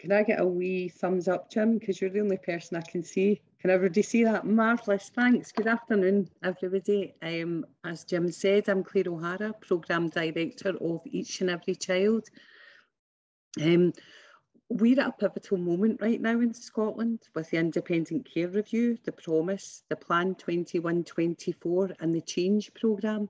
Can I get a wee thumbs up, Jim? Because you're the only person I can see. Can everybody see that? Marvellous, thanks. Good afternoon, everybody. Um, as Jim said, I'm Claire O'Hara, Programme Director of Each and Every Child. Um, we're at a pivotal moment right now in Scotland with the Independent Care Review, the Promise, the Plan 21-24 and the Change programme.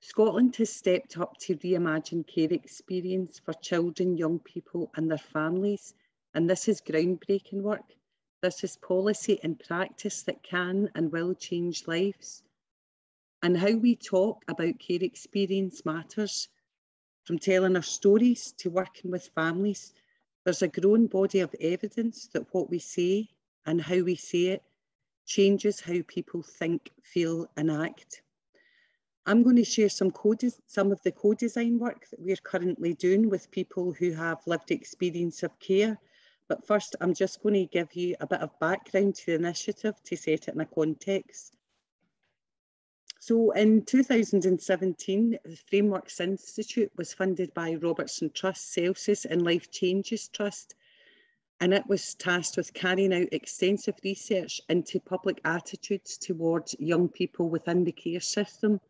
Scotland has stepped up to reimagine care experience for children, young people and their families. And this is groundbreaking work. This is policy and practice that can and will change lives. And how we talk about care experience matters, from telling our stories to working with families there's a growing body of evidence that what we say and how we say it changes how people think, feel and act. I'm going to share some, some of the co-design work that we're currently doing with people who have lived experience of care. But first, I'm just going to give you a bit of background to the initiative to set it in a context. So in 2017, the Frameworks Institute was funded by Robertson Trust, CELCIS and Life Changes Trust, and it was tasked with carrying out extensive research into public attitudes towards young people within the care system.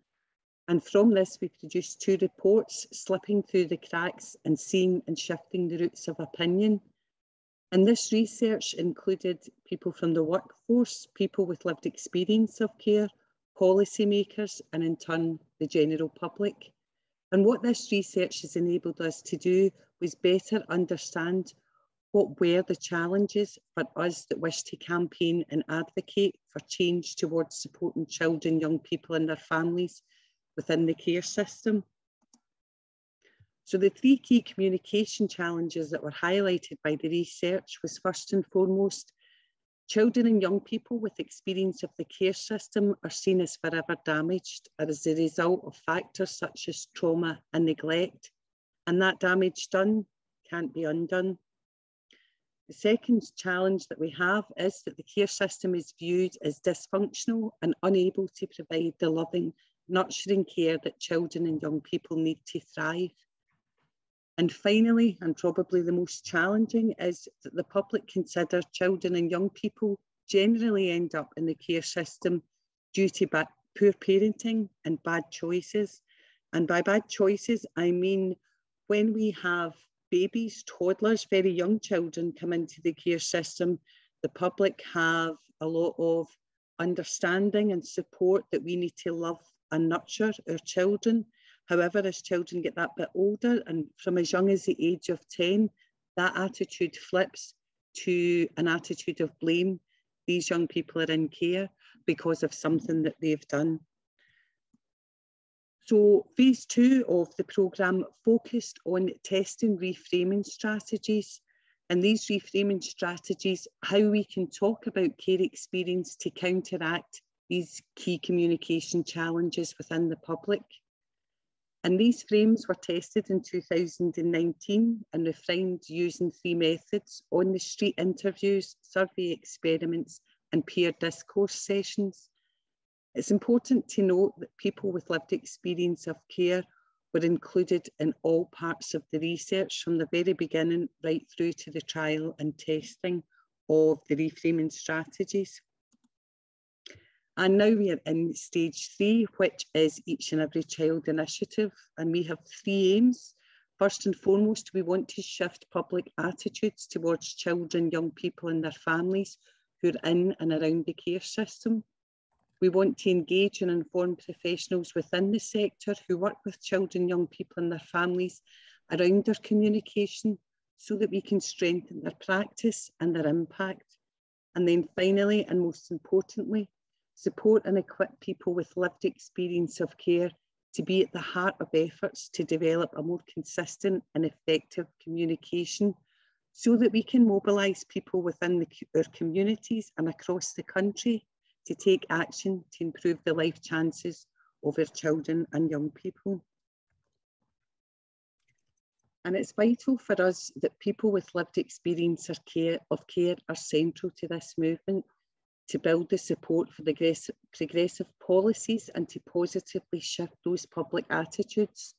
And from this, we produced two reports, Slipping Through the Cracks and Seeing and Shifting the Roots of Opinion. And this research included people from the workforce, people with lived experience of care, policymakers and in turn the general public. And what this research has enabled us to do was better understand what were the challenges for us that wish to campaign and advocate for change towards supporting children, young people and their families within the care system. So the three key communication challenges that were highlighted by the research was first and foremost Children and young people with experience of the care system are seen as forever damaged as a result of factors such as trauma and neglect, and that damage done can't be undone. The second challenge that we have is that the care system is viewed as dysfunctional and unable to provide the loving, nurturing care that children and young people need to thrive. And finally, and probably the most challenging, is that the public consider children and young people generally end up in the care system due to bad, poor parenting and bad choices. And by bad choices, I mean when we have babies, toddlers, very young children come into the care system, the public have a lot of understanding and support that we need to love and nurture our children However, as children get that bit older and from as young as the age of 10, that attitude flips to an attitude of blame. These young people are in care because of something that they've done. So phase two of the programme focused on testing reframing strategies and these reframing strategies, how we can talk about care experience to counteract these key communication challenges within the public. And these frames were tested in 2019 and refined using three methods, on the street interviews, survey experiments, and peer discourse sessions. It's important to note that people with lived experience of care were included in all parts of the research from the very beginning right through to the trial and testing of the reframing strategies. And now we are in stage three, which is each and every child initiative. And we have three aims. First and foremost, we want to shift public attitudes towards children, young people and their families who are in and around the care system. We want to engage and inform professionals within the sector who work with children, young people and their families around their communication so that we can strengthen their practice and their impact. And then finally, and most importantly, support and equip people with lived experience of care to be at the heart of efforts to develop a more consistent and effective communication so that we can mobilise people within the, our communities and across the country to take action to improve the life chances of our children and young people. And it's vital for us that people with lived experience of care, of care are central to this movement to build the support for the progressive policies and to positively shift those public attitudes.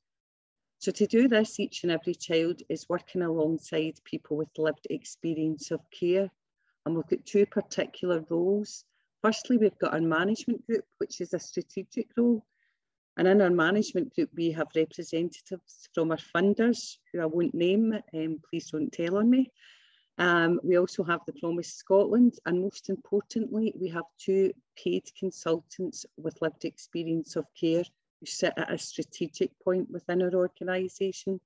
So to do this, each and every child is working alongside people with lived experience of care. And we've got two particular roles. Firstly, we've got our management group, which is a strategic role. And in our management group, we have representatives from our funders, who I won't name, um, please don't tell on me. Um, we also have the Promise Scotland, and most importantly, we have two paid consultants with lived experience of care who sit at a strategic point within our organisation.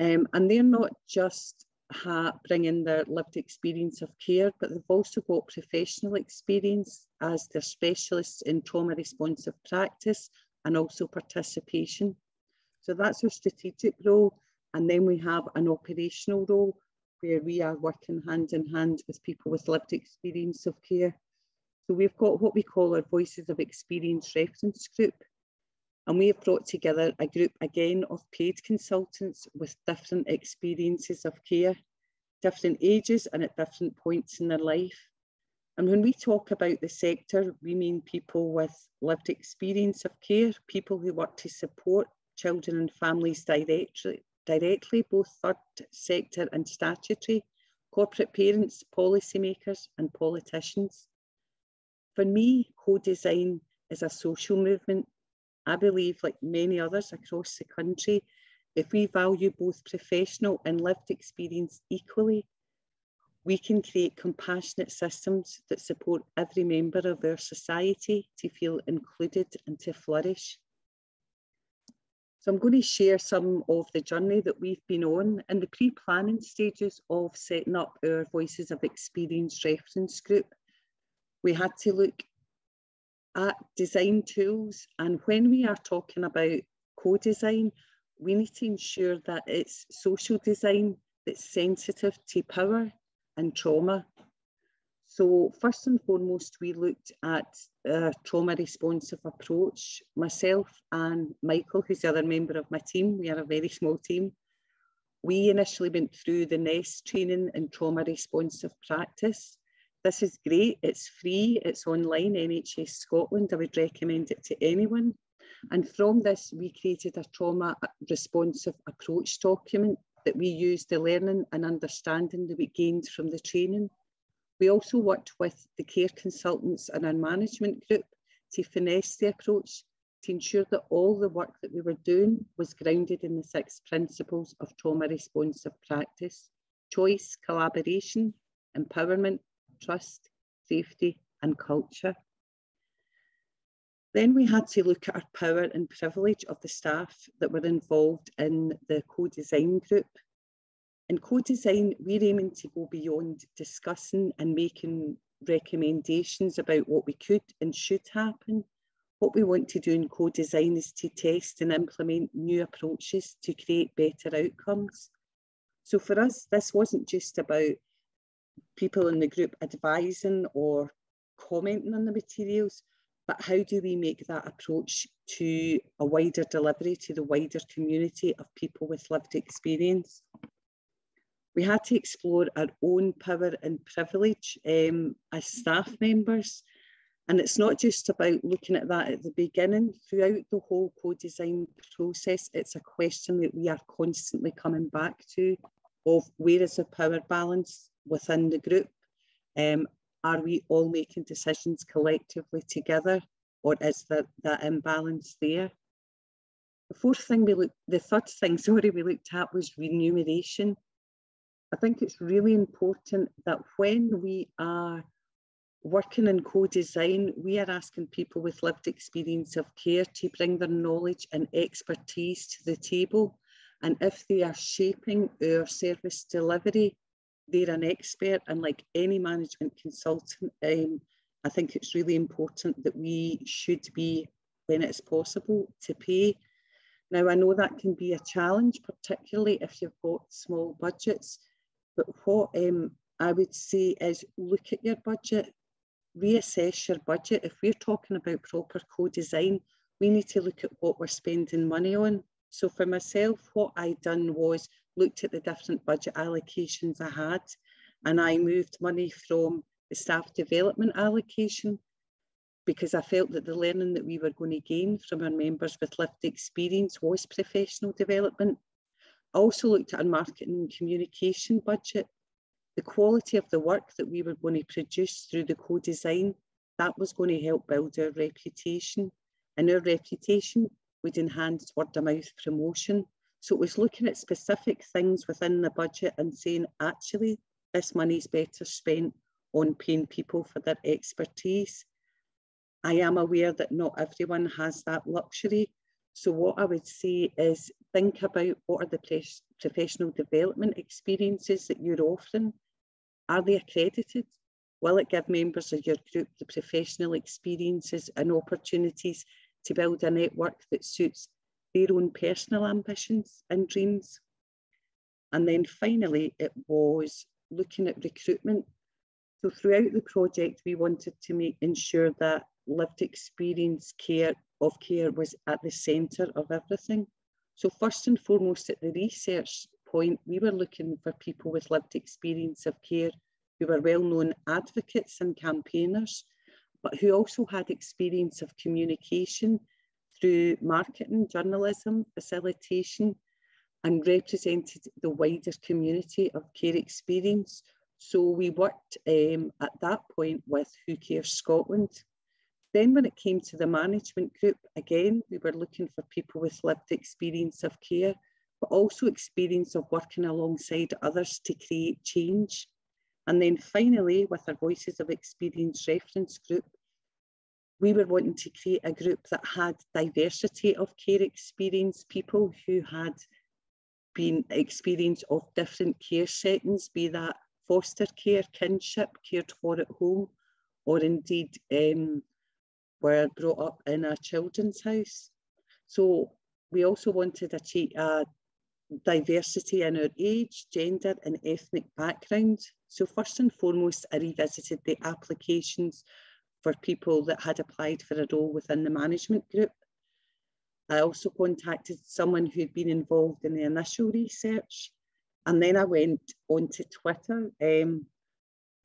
Um, and they're not just bringing their lived experience of care, but they've also got professional experience as they're specialists in trauma responsive practice and also participation. So that's our strategic role. And then we have an operational role where we are working hand in hand with people with lived experience of care. So we've got what we call our Voices of Experience reference group. And we have brought together a group again of paid consultants with different experiences of care, different ages and at different points in their life. And when we talk about the sector, we mean people with lived experience of care, people who work to support children and families directly, directly both third sector and statutory, corporate parents, policymakers and politicians. For me, co-design is a social movement I believe, like many others across the country, if we value both professional and lived experience equally, we can create compassionate systems that support every member of our society to feel included and to flourish. So I'm going to share some of the journey that we've been on in the pre-planning stages of setting up our Voices of Experience reference group. We had to look at design tools. And when we are talking about co-design, we need to ensure that it's social design that's sensitive to power and trauma. So first and foremost, we looked at a trauma responsive approach. Myself and Michael, who's the other member of my team, we are a very small team. We initially went through the NEST training in trauma responsive practice. This is great, it's free, it's online, NHS Scotland. I would recommend it to anyone. And from this, we created a trauma responsive approach document that we used the learning and understanding that we gained from the training. We also worked with the care consultants and our management group to finesse the approach to ensure that all the work that we were doing was grounded in the six principles of trauma responsive practice choice, collaboration, empowerment, trust, safety and culture. Then we had to look at our power and privilege of the staff that were involved in the co-design group. In co-design, we're aiming to go beyond discussing and making recommendations about what we could and should happen. What we want to do in co-design is to test and implement new approaches to create better outcomes. So for us, this wasn't just about people in the group advising or commenting on the materials, but how do we make that approach to a wider delivery to the wider community of people with lived experience? We had to explore our own power and privilege um, as staff members. And it's not just about looking at that at the beginning, throughout the whole co-design process, it's a question that we are constantly coming back to of where is the power balance within the group? Um, are we all making decisions collectively together or is there that imbalance there? The fourth thing we looked, the third thing, sorry, we looked at was remuneration. I think it's really important that when we are working in co-design, we are asking people with lived experience of care to bring their knowledge and expertise to the table. And if they are shaping our service delivery, they're an expert and like any management consultant, um, I think it's really important that we should be, when it's possible, to pay. Now, I know that can be a challenge, particularly if you've got small budgets, but what um, I would say is look at your budget, reassess your budget. If we're talking about proper co-design, we need to look at what we're spending money on. So for myself, what I done was looked at the different budget allocations I had and I moved money from the staff development allocation because I felt that the learning that we were going to gain from our members with lived experience was professional development. Also looked at our marketing and communication budget. The quality of the work that we were going to produce through the co-design, that was going to help build our reputation. And our reputation would enhance word of mouth promotion. So it was looking at specific things within the budget and saying, actually, this money's better spent on paying people for their expertise. I am aware that not everyone has that luxury. So what I would say is think about what are the professional development experiences that you're offering. Are they accredited? Will it give members of your group the professional experiences and opportunities to build a network that suits their own personal ambitions and dreams? And then finally, it was looking at recruitment. So throughout the project, we wanted to make ensure that lived experience care of care was at the centre of everything. So first and foremost at the research point, we were looking for people with lived experience of care who were well-known advocates and campaigners, but who also had experience of communication through marketing, journalism, facilitation, and represented the wider community of care experience. So we worked um, at that point with Who Cares Scotland then when it came to the management group, again, we were looking for people with lived experience of care, but also experience of working alongside others to create change. And then finally, with our Voices of Experience reference group, we were wanting to create a group that had diversity of care experience, people who had been experience of different care settings, be that foster care, kinship, cared for at home, or indeed um, were brought up in a children's house. So we also wanted a, a diversity in our age, gender and ethnic background. So first and foremost, I revisited the applications for people that had applied for a role within the management group. I also contacted someone who'd been involved in the initial research. And then I went onto Twitter um,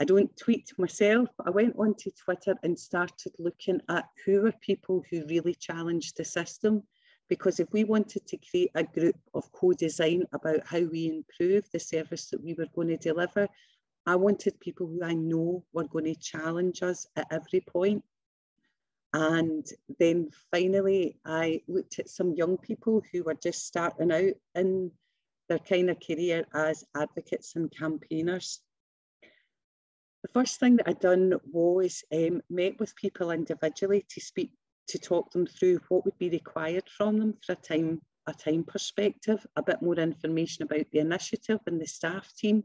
I don't tweet myself. I went onto Twitter and started looking at who are people who really challenged the system. Because if we wanted to create a group of co-design about how we improve the service that we were going to deliver, I wanted people who I know were going to challenge us at every point. And then finally, I looked at some young people who were just starting out in their kind of career as advocates and campaigners. First thing that I'd done was um, met with people individually to speak, to talk them through what would be required from them for a time, a time perspective, a bit more information about the initiative and the staff team,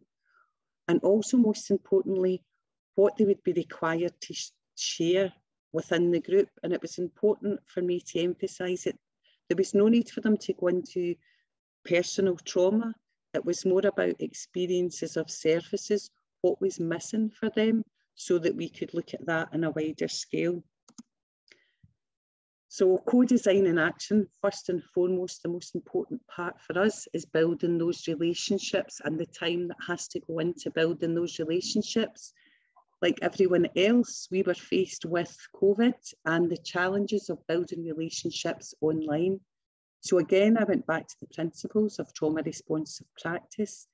and also most importantly, what they would be required to sh share within the group. And it was important for me to emphasise it. There was no need for them to go into personal trauma. It was more about experiences of services what was missing for them so that we could look at that in a wider scale. So co-design and action, first and foremost, the most important part for us is building those relationships and the time that has to go into building those relationships. Like everyone else, we were faced with COVID and the challenges of building relationships online. So again, I went back to the principles of trauma responsive practice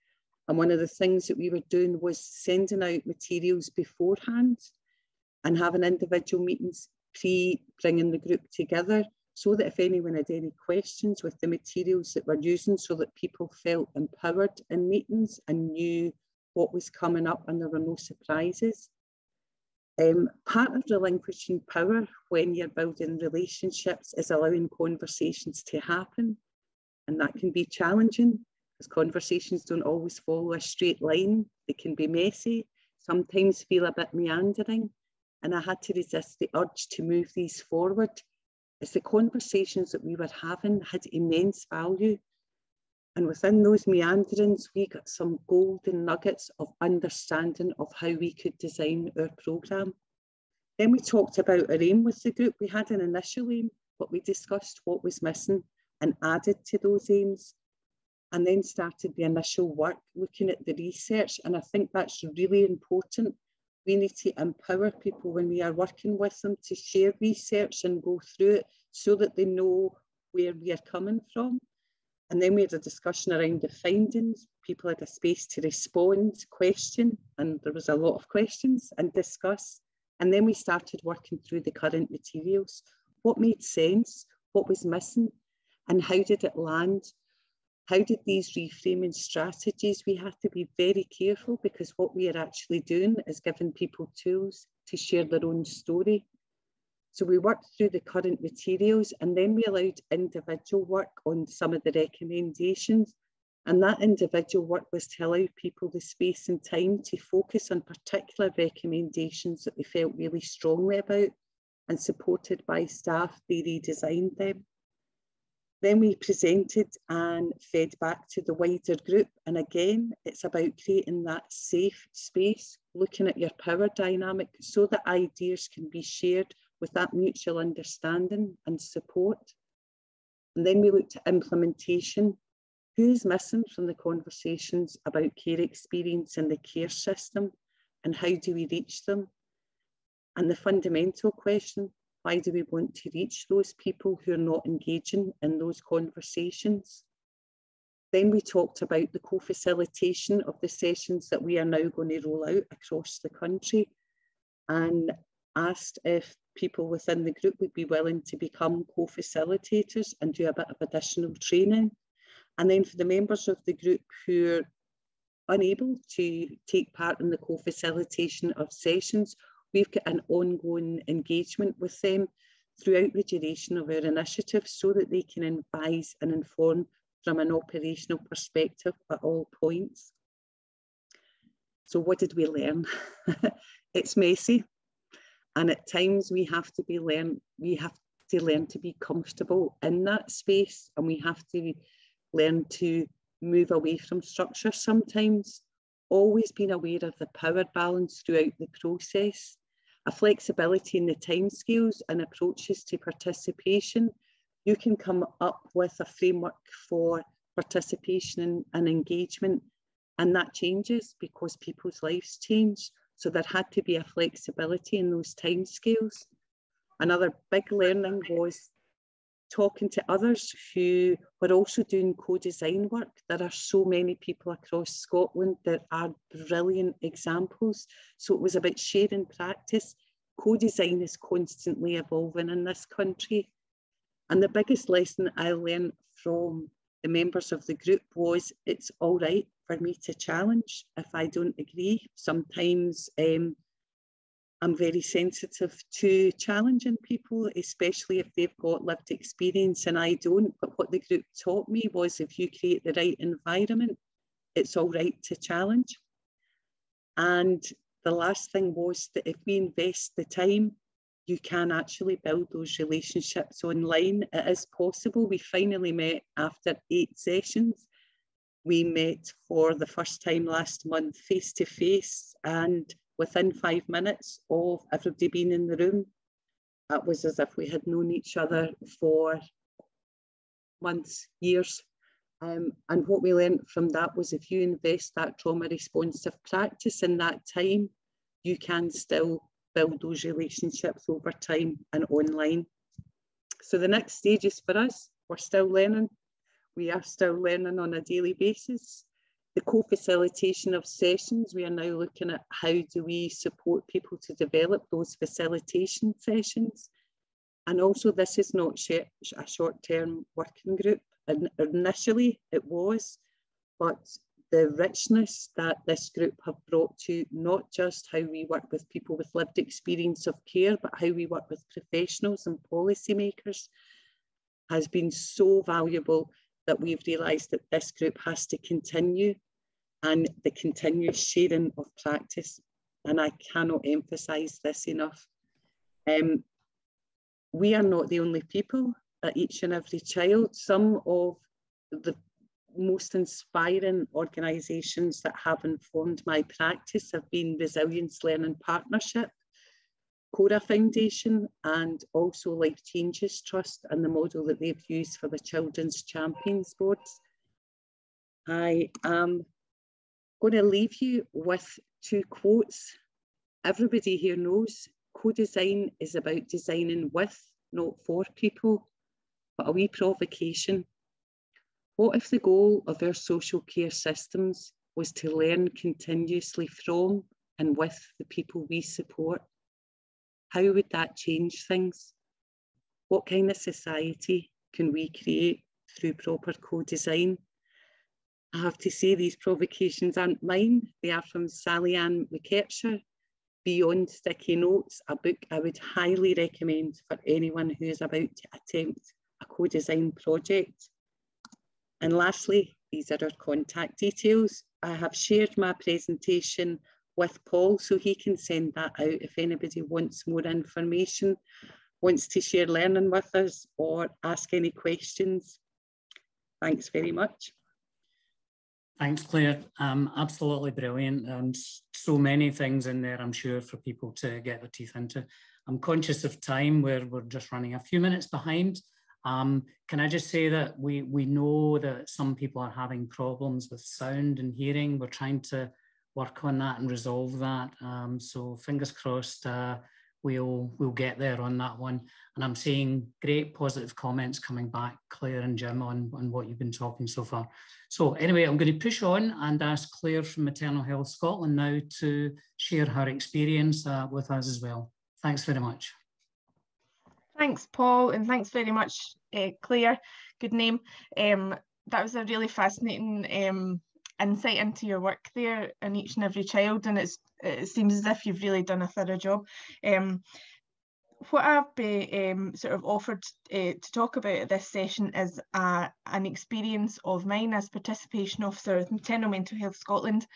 and one of the things that we were doing was sending out materials beforehand and having individual meetings pre bringing the group together so that if anyone had any questions with the materials that we're using, so that people felt empowered in meetings and knew what was coming up and there were no surprises. Um, part of relinquishing power when you're building relationships is allowing conversations to happen. And that can be challenging because conversations don't always follow a straight line. They can be messy, sometimes feel a bit meandering. And I had to resist the urge to move these forward as the conversations that we were having had immense value. And within those meanderings, we got some golden nuggets of understanding of how we could design our programme. Then we talked about our aim with the group. We had an initial aim, but we discussed what was missing and added to those aims and then started the initial work looking at the research. And I think that's really important We need to empower people when we are working with them to share research and go through it so that they know where we are coming from. And then we had a discussion around the findings. People had a space to respond, question, and there was a lot of questions and discuss. And then we started working through the current materials. What made sense? What was missing? And how did it land? How did these reframing strategies? We have to be very careful because what we are actually doing is giving people tools to share their own story. So we worked through the current materials and then we allowed individual work on some of the recommendations. And that individual work was to allow people the space and time to focus on particular recommendations that they felt really strongly about and supported by staff, they redesigned them. Then we presented and fed back to the wider group. And again, it's about creating that safe space, looking at your power dynamic so that ideas can be shared with that mutual understanding and support. And then we looked at implementation. Who's missing from the conversations about care experience in the care system and how do we reach them? And the fundamental question, why do we want to reach those people who are not engaging in those conversations? Then we talked about the co-facilitation of the sessions that we are now going to roll out across the country and asked if people within the group would be willing to become co-facilitators and do a bit of additional training. And then for the members of the group who are unable to take part in the co-facilitation of sessions, We've got an ongoing engagement with them throughout the duration of our initiative so that they can advise and inform from an operational perspective at all points. So what did we learn? it's messy and at times we have to be learn we have to learn to be comfortable in that space and we have to learn to move away from structure sometimes always being aware of the power balance throughout the process a flexibility in the timescales and approaches to participation, you can come up with a framework for participation and engagement. And that changes because people's lives change. So there had to be a flexibility in those timescales. Another big learning was talking to others who were also doing co-design work. There are so many people across Scotland that are brilliant examples. So it was about sharing practice. Co-design is constantly evolving in this country. And the biggest lesson I learned from the members of the group was it's all right for me to challenge if I don't agree. Sometimes um, I'm very sensitive to challenging people, especially if they've got lived experience and I don't. But what the group taught me was if you create the right environment, it's all right to challenge. And the last thing was that if we invest the time, you can actually build those relationships online. It is possible. We finally met after eight sessions. We met for the first time last month face to face and within five minutes of everybody being in the room, it was as if we had known each other for months, years. Um, and what we learned from that was if you invest that trauma responsive practice in that time, you can still build those relationships over time and online. So the next stages for us, we're still learning. We are still learning on a daily basis the co-facilitation of sessions, we are now looking at how do we support people to develop those facilitation sessions. And also this is not a short-term working group. And initially it was, but the richness that this group have brought to not just how we work with people with lived experience of care, but how we work with professionals and policymakers has been so valuable that we've realised that this group has to continue and the continuous sharing of practice. And I cannot emphasise this enough. Um, we are not the only people at each and every child. Some of the most inspiring organisations that have informed my practice have been Resilience Learning Partnership, Corra Foundation, and also Life Changes Trust and the model that they've used for the Children's Champions Boards. I am going to leave you with two quotes everybody here knows co-design is about designing with, not for people, but a wee provocation. What if the goal of our social care systems was to learn continuously from and with the people we support? How would that change things? What kind of society can we create through proper co-design? I have to say these provocations aren't mine. They are from Sally Ann McKercher, Beyond Sticky Notes, a book I would highly recommend for anyone who is about to attempt a co-design project. And lastly, these are our contact details. I have shared my presentation with Paul so he can send that out if anybody wants more information, wants to share learning with us or ask any questions. Thanks very much. Thanks, Claire. Um, absolutely brilliant. And so many things in there, I'm sure, for people to get their teeth into. I'm conscious of time where we're just running a few minutes behind. Um, can I just say that we, we know that some people are having problems with sound and hearing. We're trying to work on that and resolve that. Um, so fingers crossed, uh, we'll we'll get there on that one. And I'm seeing great positive comments coming back, Claire and Jim, on, on what you've been talking so far. So anyway, I'm going to push on and ask Claire from Maternal Health Scotland now to share her experience uh, with us as well. Thanks very much. Thanks, Paul, and thanks very much, uh, Claire. Good name. Um, that was a really fascinating um, insight into your work there in each and every child and it's it seems as if you've really done a thorough job. Um, what I've been um, sort of offered uh, to talk about at this session is uh, an experience of mine as participation officer with Maternal Mental Health Scotland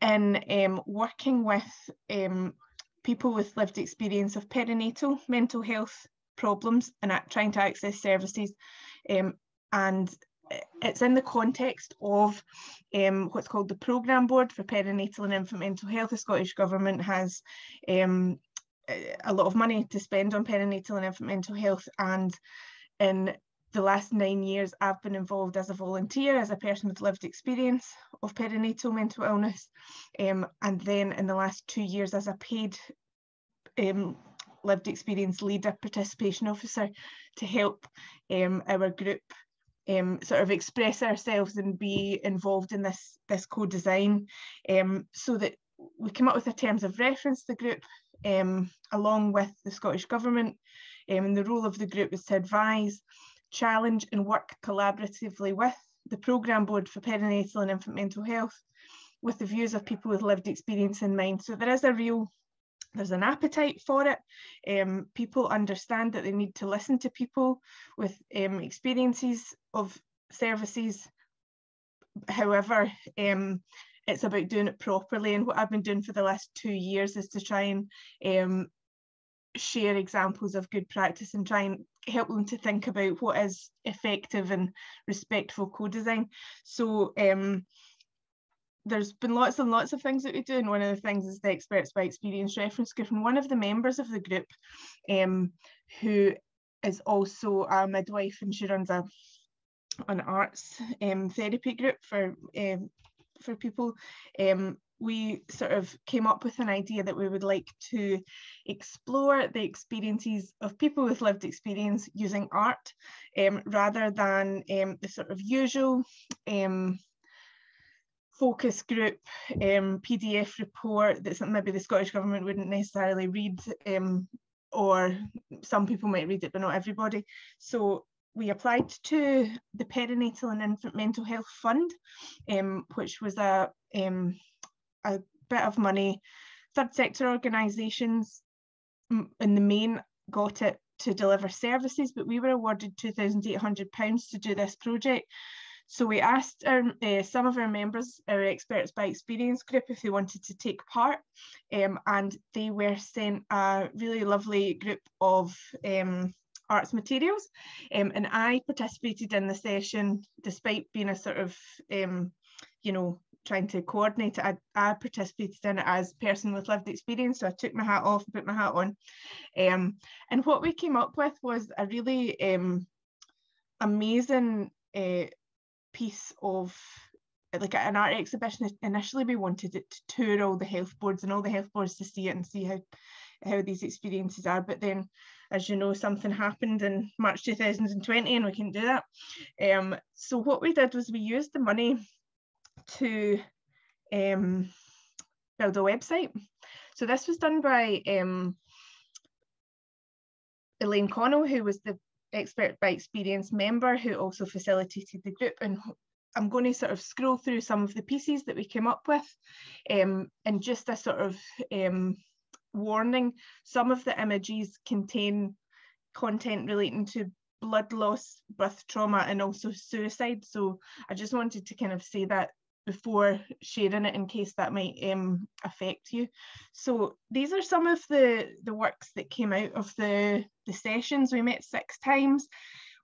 in um, working with um, people with lived experience of perinatal mental health problems and trying to access services um, and it's in the context of um, what's called the Programme Board for Perinatal and Infant Mental Health. The Scottish Government has um, a lot of money to spend on perinatal and infant mental health and in the last nine years I've been involved as a volunteer, as a person with lived experience of perinatal mental illness um, and then in the last two years as a paid um, lived experience leader participation officer to help um, our group um, sort of express ourselves and be involved in this this co-design um, so that we come up with the terms of reference the group um, along with the Scottish Government um, and the role of the group is to advise, challenge and work collaboratively with the Programme Board for Perinatal and Infant Mental Health with the views of people with lived experience in mind. So there is a real there's an appetite for it. Um, people understand that they need to listen to people with um, experiences of services. However, um, it's about doing it properly. And what I've been doing for the last two years is to try and um, share examples of good practice and try and help them to think about what is effective and respectful co-design. So um, there's been lots and lots of things that we do, and one of the things is the experts by experience reference group. And one of the members of the group, um, who is also a midwife and she runs a an arts um, therapy group for um, for people. Um, we sort of came up with an idea that we would like to explore the experiences of people with lived experience using art um, rather than um, the sort of usual um, focus group um, PDF report that maybe the Scottish Government wouldn't necessarily read um, or some people might read it but not everybody. So we applied to the Perinatal and Infant Mental Health Fund, um, which was a, um, a bit of money. Third sector organisations in the main got it to deliver services, but we were awarded £2,800 to do this project. So we asked our, uh, some of our members, our experts by experience group, if they wanted to take part, um, and they were sent a really lovely group of um, arts materials. Um, and I participated in the session despite being a sort of, um, you know, trying to coordinate it. I, I, participated in it as a person with lived experience. So I took my hat off, put my hat on. Um, and what we came up with was a really um, amazing uh, piece of like an art exhibition initially we wanted it to tour all the health boards and all the health boards to see it and see how how these experiences are. But then as you know something happened in march 2020 and we couldn't do that. Um, so what we did was we used the money to um, build a website. So this was done by um, elaine connell who was the expert by experience member who also facilitated the group and I'm going to sort of scroll through some of the pieces that we came up with um, and just a sort of um, warning, some of the images contain content relating to blood loss, birth trauma and also suicide. So I just wanted to kind of say that before sharing it in case that might um, affect you. So these are some of the, the works that came out of the, the sessions. We met six times.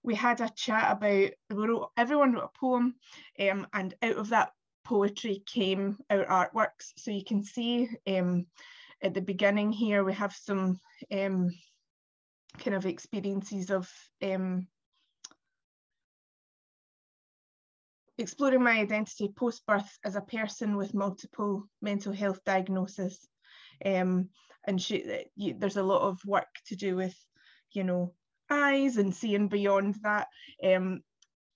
We had a chat about, we wrote, everyone wrote a poem um, and out of that poetry came our artworks. So you can see um, at the beginning here, we have some um, kind of experiences of um, exploring my identity post-birth as a person with multiple mental health diagnoses. Um, and she, you, there's a lot of work to do with, you know, eyes and seeing beyond that. Um,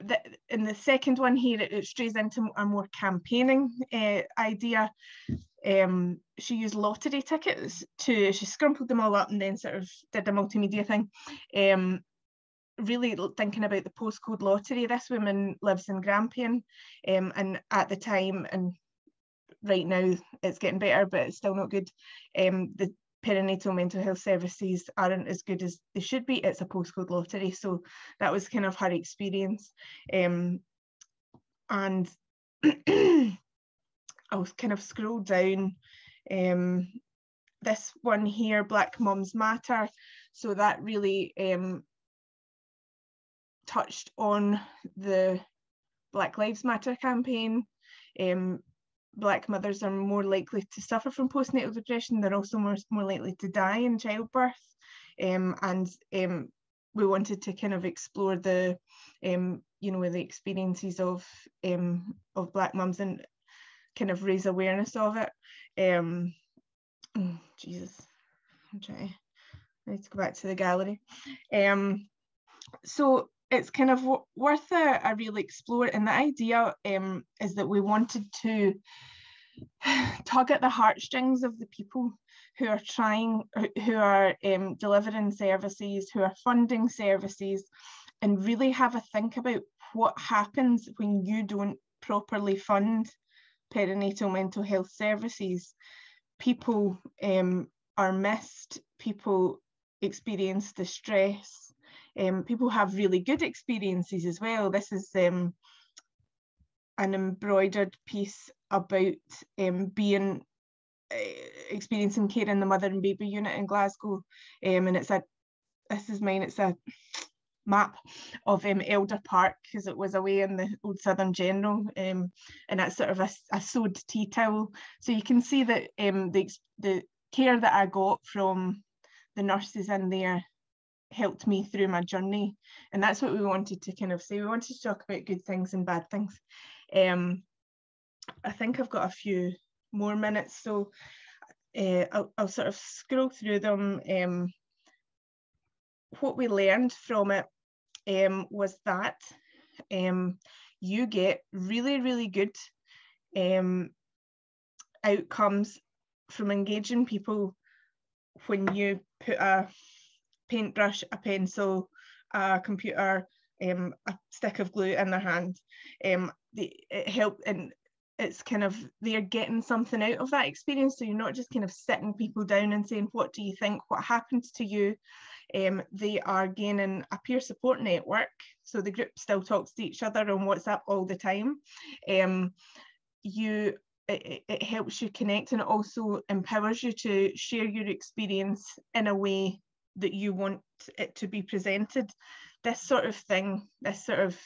the, in the second one here, it, it strays into a more campaigning uh, idea. Um, she used lottery tickets to, she scrumpled them all up and then sort of did a multimedia thing. Um, really thinking about the postcode lottery. This woman lives in Grampian, um, and at the time, and right now it's getting better, but it's still not good. Um, the perinatal mental health services aren't as good as they should be. It's a postcode lottery, so that was kind of her experience. Um, and I'll kind of scroll down. Um, this one here, Black Mums Matter. So that really um, touched on the Black Lives Matter campaign. Um, Black mothers are more likely to suffer from postnatal depression. They're also more, more likely to die in childbirth. Um, and um, we wanted to kind of explore the, um, you know, the experiences of um, of Black mums and kind of raise awareness of it. Um, oh, Jesus, I'm trying. I need to go back to the gallery. So it's kind of worth a, a real explore. And the idea um, is that we wanted to tug at the heartstrings of the people who are trying, who are um, delivering services, who are funding services, and really have a think about what happens when you don't properly fund perinatal mental health services. People um, are missed, people experience distress, um, people have really good experiences as well. This is um, an embroidered piece about um, being uh, experiencing care in the mother and baby unit in Glasgow, um, and it's a this is mine. It's a map of um, Elder Park because it was away in the old Southern General, um, and that's sort of a, a sewed tea towel. So you can see that the the care that I got from the nurses in there helped me through my journey. And that's what we wanted to kind of say. We wanted to talk about good things and bad things. Um, I think I've got a few more minutes, so uh, I'll, I'll, sort of scroll through them. Um, what we learned from it um, was that um, you get really, really good um, outcomes from engaging people when you put a paintbrush, a pencil, a computer, um, a stick of glue in their hand. Um, it helped and it's kind of they're getting something out of that experience. So you're not just kind of sitting people down and saying, what do you think? What happened to you? Um, they are gaining a peer support network. So the group still talks to each other on WhatsApp all the time. Um, you it, it helps you connect and it also empowers you to share your experience in a way that you want it to be presented. This sort of thing, this sort of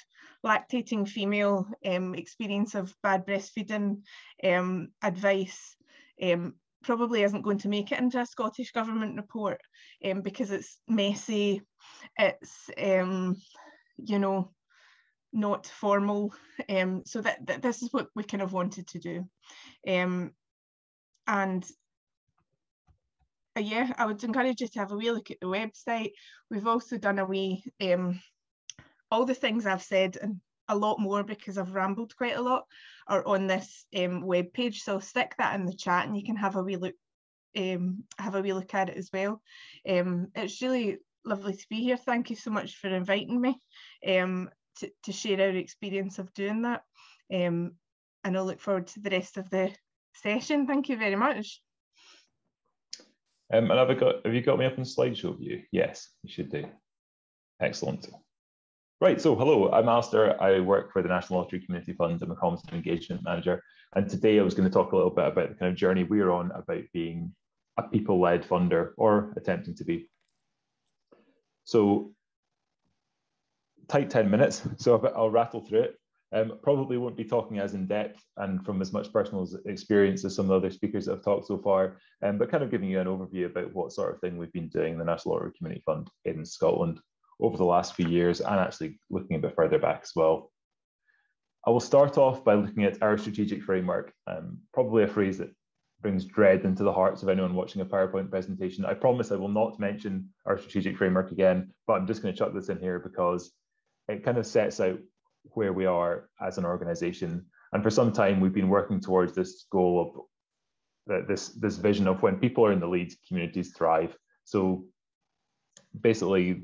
lactating female um, experience of bad breastfeeding um, advice um, probably isn't going to make it into a Scottish Government report um, because it's messy, it's, um, you know, not formal. So that, that this is what we kind of wanted to do. And yeah, I would encourage you to have a wee look at the website. We've also done a wee, um, all the things I've said and a lot more because I've rambled quite a lot are on this um, web page. So I'll stick that in the chat and you can have a wee look um, have a wee look at it as well. Um, it's really lovely to be here. Thank you so much for inviting me um, to, to share our experience of doing that. Um, and I'll look forward to the rest of the session. Thank you very much. Um, and have, I got, have you got me up in slideshow view? Yes, you should do. Excellent. Right, so hello, I'm Alistair. I work for the National Lottery Community Fund. I'm a comms and engagement manager. And today I was going to talk a little bit about the kind of journey we're on about being a people-led funder or attempting to be. So tight 10 minutes, so I'll rattle through it. Um, probably won't be talking as in depth and from as much personal experience as some of the other speakers that have talked so far, um, but kind of giving you an overview about what sort of thing we've been doing in the National Lottery Community Fund in Scotland over the last few years and actually looking a bit further back as well. I will start off by looking at our strategic framework, um, probably a phrase that brings dread into the hearts of anyone watching a PowerPoint presentation. I promise I will not mention our strategic framework again, but I'm just going to chuck this in here because it kind of sets out where we are as an organization. And for some time, we've been working towards this goal of this, this vision of when people are in the lead, communities thrive. So basically,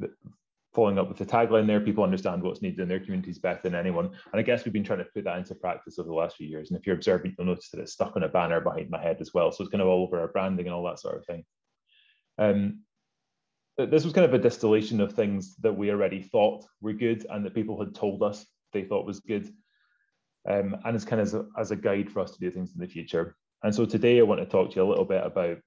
following up with the tagline there, people understand what's needed in their communities better than anyone. And I guess we've been trying to put that into practice over the last few years. And if you're observing, you'll notice that it's stuck on a banner behind my head as well. So it's kind of all over our branding and all that sort of thing. Um, this was kind of a distillation of things that we already thought were good and that people had told us they thought was good. Um, and it's kind of as a, as a guide for us to do things in the future. And so today I want to talk to you a little bit about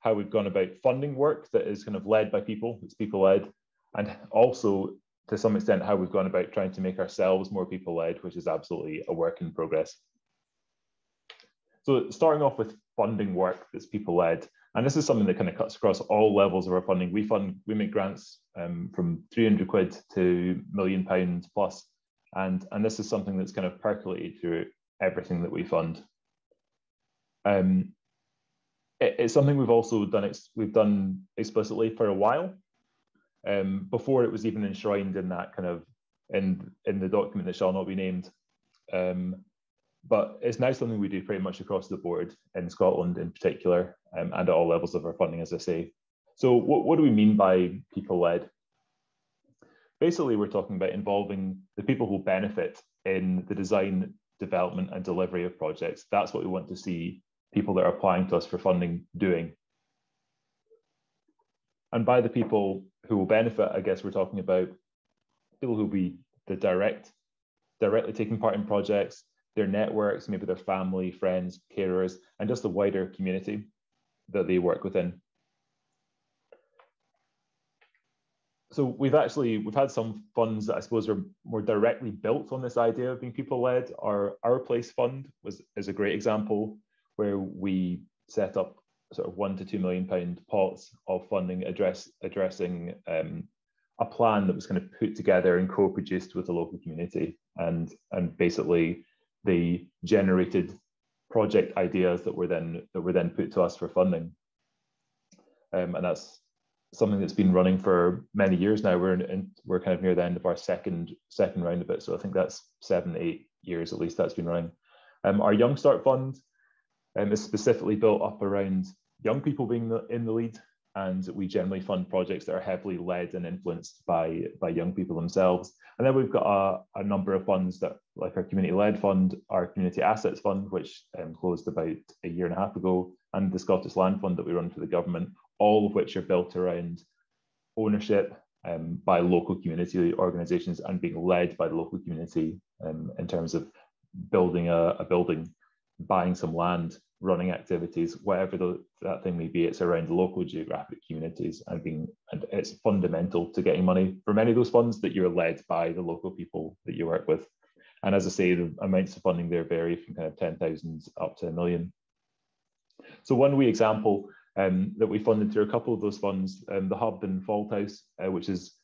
how we've gone about funding work that is kind of led by people, it's people led, and also to some extent how we've gone about trying to make ourselves more people led, which is absolutely a work in progress. So starting off with funding work that's people led, and this is something that kind of cuts across all levels of our funding. We fund, we make grants um, from 300 quid to million pounds plus, and and this is something that's kind of percolated through everything that we fund. Um, it, it's something we've also done. We've done explicitly for a while, um, before it was even enshrined in that kind of in in the document that shall not be named. Um, but it's now something we do pretty much across the board in Scotland in particular, um, and at all levels of our funding, as I say. So what, what do we mean by people-led? Basically, we're talking about involving the people who benefit in the design, development, and delivery of projects. That's what we want to see people that are applying to us for funding doing. And by the people who will benefit, I guess we're talking about people who will be the direct, directly taking part in projects, their networks, maybe their family, friends, carers, and just the wider community that they work within. So we've actually we've had some funds that I suppose are more directly built on this idea of being people led. Our Our Place Fund was is a great example where we set up sort of one to two million pound pots of funding address addressing um, a plan that was kind of put together and co-produced with the local community and and basically they generated project ideas that were then that were then put to us for funding. Um, and that's something that's been running for many years now. We're in, in, we're kind of near the end of our second second round of it. So i think that's seven eight years at least that's been running. Um, our young start fund um, is specifically built up around young people being the, in the lead, and we generally fund projects that are heavily led and influenced by by young people themselves. And then we've got a, a number of funds that, like our community-led fund, our community assets fund, which um, closed about a year and a half ago, and the Scottish Land Fund that we run for the government, all of which are built around ownership um, by local community organisations and being led by the local community um, in terms of building a, a building, buying some land, running activities, whatever the, that thing may be, it's around local geographic communities and being and it's fundamental to getting money from any of those funds that you're led by the local people that you work with. And as I say, the amounts of funding there vary from kind of 10,000 up to a million. So one wee example um, that we funded through a couple of those funds, um, the hub in Fauldhouse, uh, which is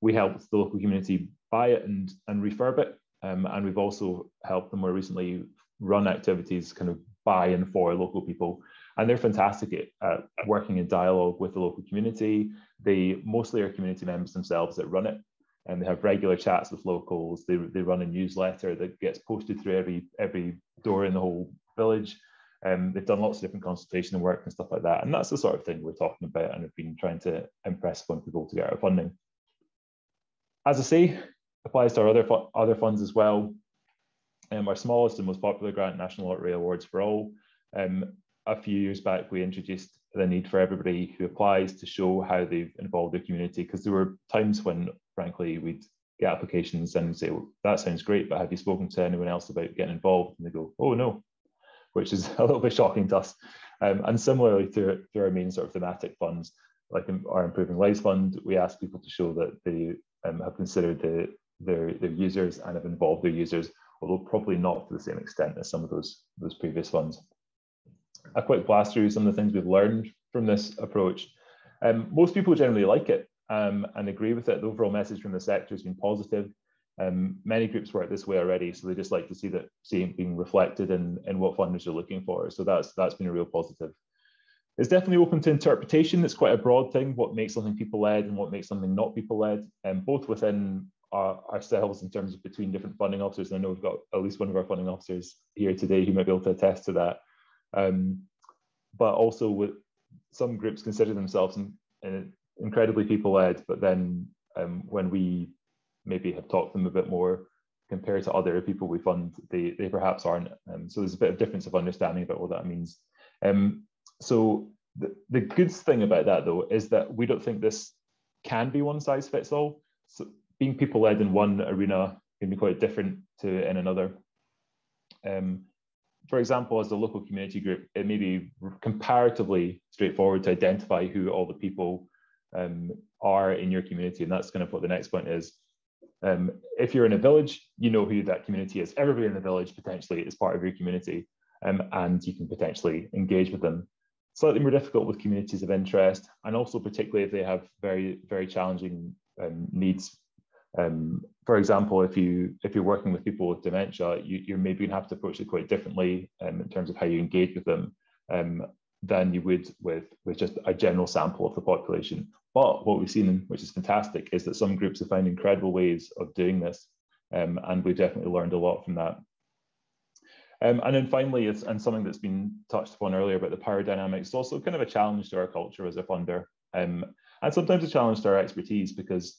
we helped the local community buy it and, and refurb it. Um, and we've also helped them more recently run activities kind of by and for local people. And they're fantastic at, at working in dialogue with the local community. They mostly are community members themselves that run it. And they have regular chats with locals. They, they run a newsletter that gets posted through every every door in the whole village. Um, they've done lots of different consultation work and stuff like that. And that's the sort of thing we're talking about and have been trying to impress upon people to get our funding. As I say, applies to our other, other funds as well. Um, our smallest and most popular grant, National Lottery Awards for All. Um, a few years back, we introduced the need for everybody who applies to show how they've involved their community because there were times when, frankly, we'd get applications and say, well, that sounds great, but have you spoken to anyone else about getting involved? And they go, oh, no, which is a little bit shocking to us. Um, and similarly to, to our main sort of thematic funds, like our Improving Lives Fund, we ask people to show that they um, have considered the, their, their users and have involved their users, although probably not to the same extent as some of those, those previous funds. A quick blast through some of the things we've learned from this approach. Um, most people generally like it um, and agree with it. The overall message from the sector has been positive. Um, many groups work this way already, so they just like to see that see it being reflected in, in what funders are looking for. So that's that's been a real positive. It's definitely open to interpretation. It's quite a broad thing, what makes something people-led and what makes something not people-led, and both within our, ourselves in terms of between different funding officers. And I know we've got at least one of our funding officers here today who might be able to attest to that. Um, but also with some groups consider themselves in, in incredibly people-led, but then um, when we maybe have taught them a bit more compared to other people we fund, they, they perhaps aren't. Um, so there's a bit of difference of understanding about what that means. Um, so the, the good thing about that though is that we don't think this can be one size fits all. So being people led in one arena can be quite different to in another. Um, for example, as a local community group, it may be comparatively straightforward to identify who all the people um, are in your community. And that's kind of what the next point is. Um, if you're in a village, you know who that community is. Everybody in the village potentially is part of your community, um, and you can potentially engage with them. Slightly more difficult with communities of interest, and also particularly if they have very, very challenging um, needs. Um, for example, if you if you're working with people with dementia, you, you're maybe going to have to approach it quite differently um, in terms of how you engage with them um, than you would with with just a general sample of the population. But what we've seen, which is fantastic, is that some groups have found incredible ways of doing this. Um, and we've definitely learned a lot from that. Um, and then finally, it's, and something that's been touched upon earlier about the power dynamics, also kind of a challenge to our culture as a funder. Um, and sometimes a challenge to our expertise because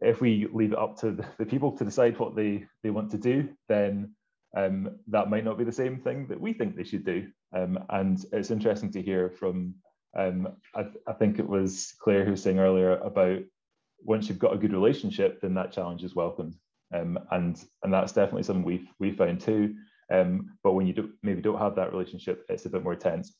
if we leave it up to the, people to decide what they, they want to do, then um, that might not be the same thing that we think they should do. Um, and it's interesting to hear from um, I, I, think it was Claire who was saying earlier about once you've got a good relationship, then that challenge is welcomed. Um, and and that's definitely something we've we found too. Um, but when you do, maybe don't have that relationship, it's a bit more tense.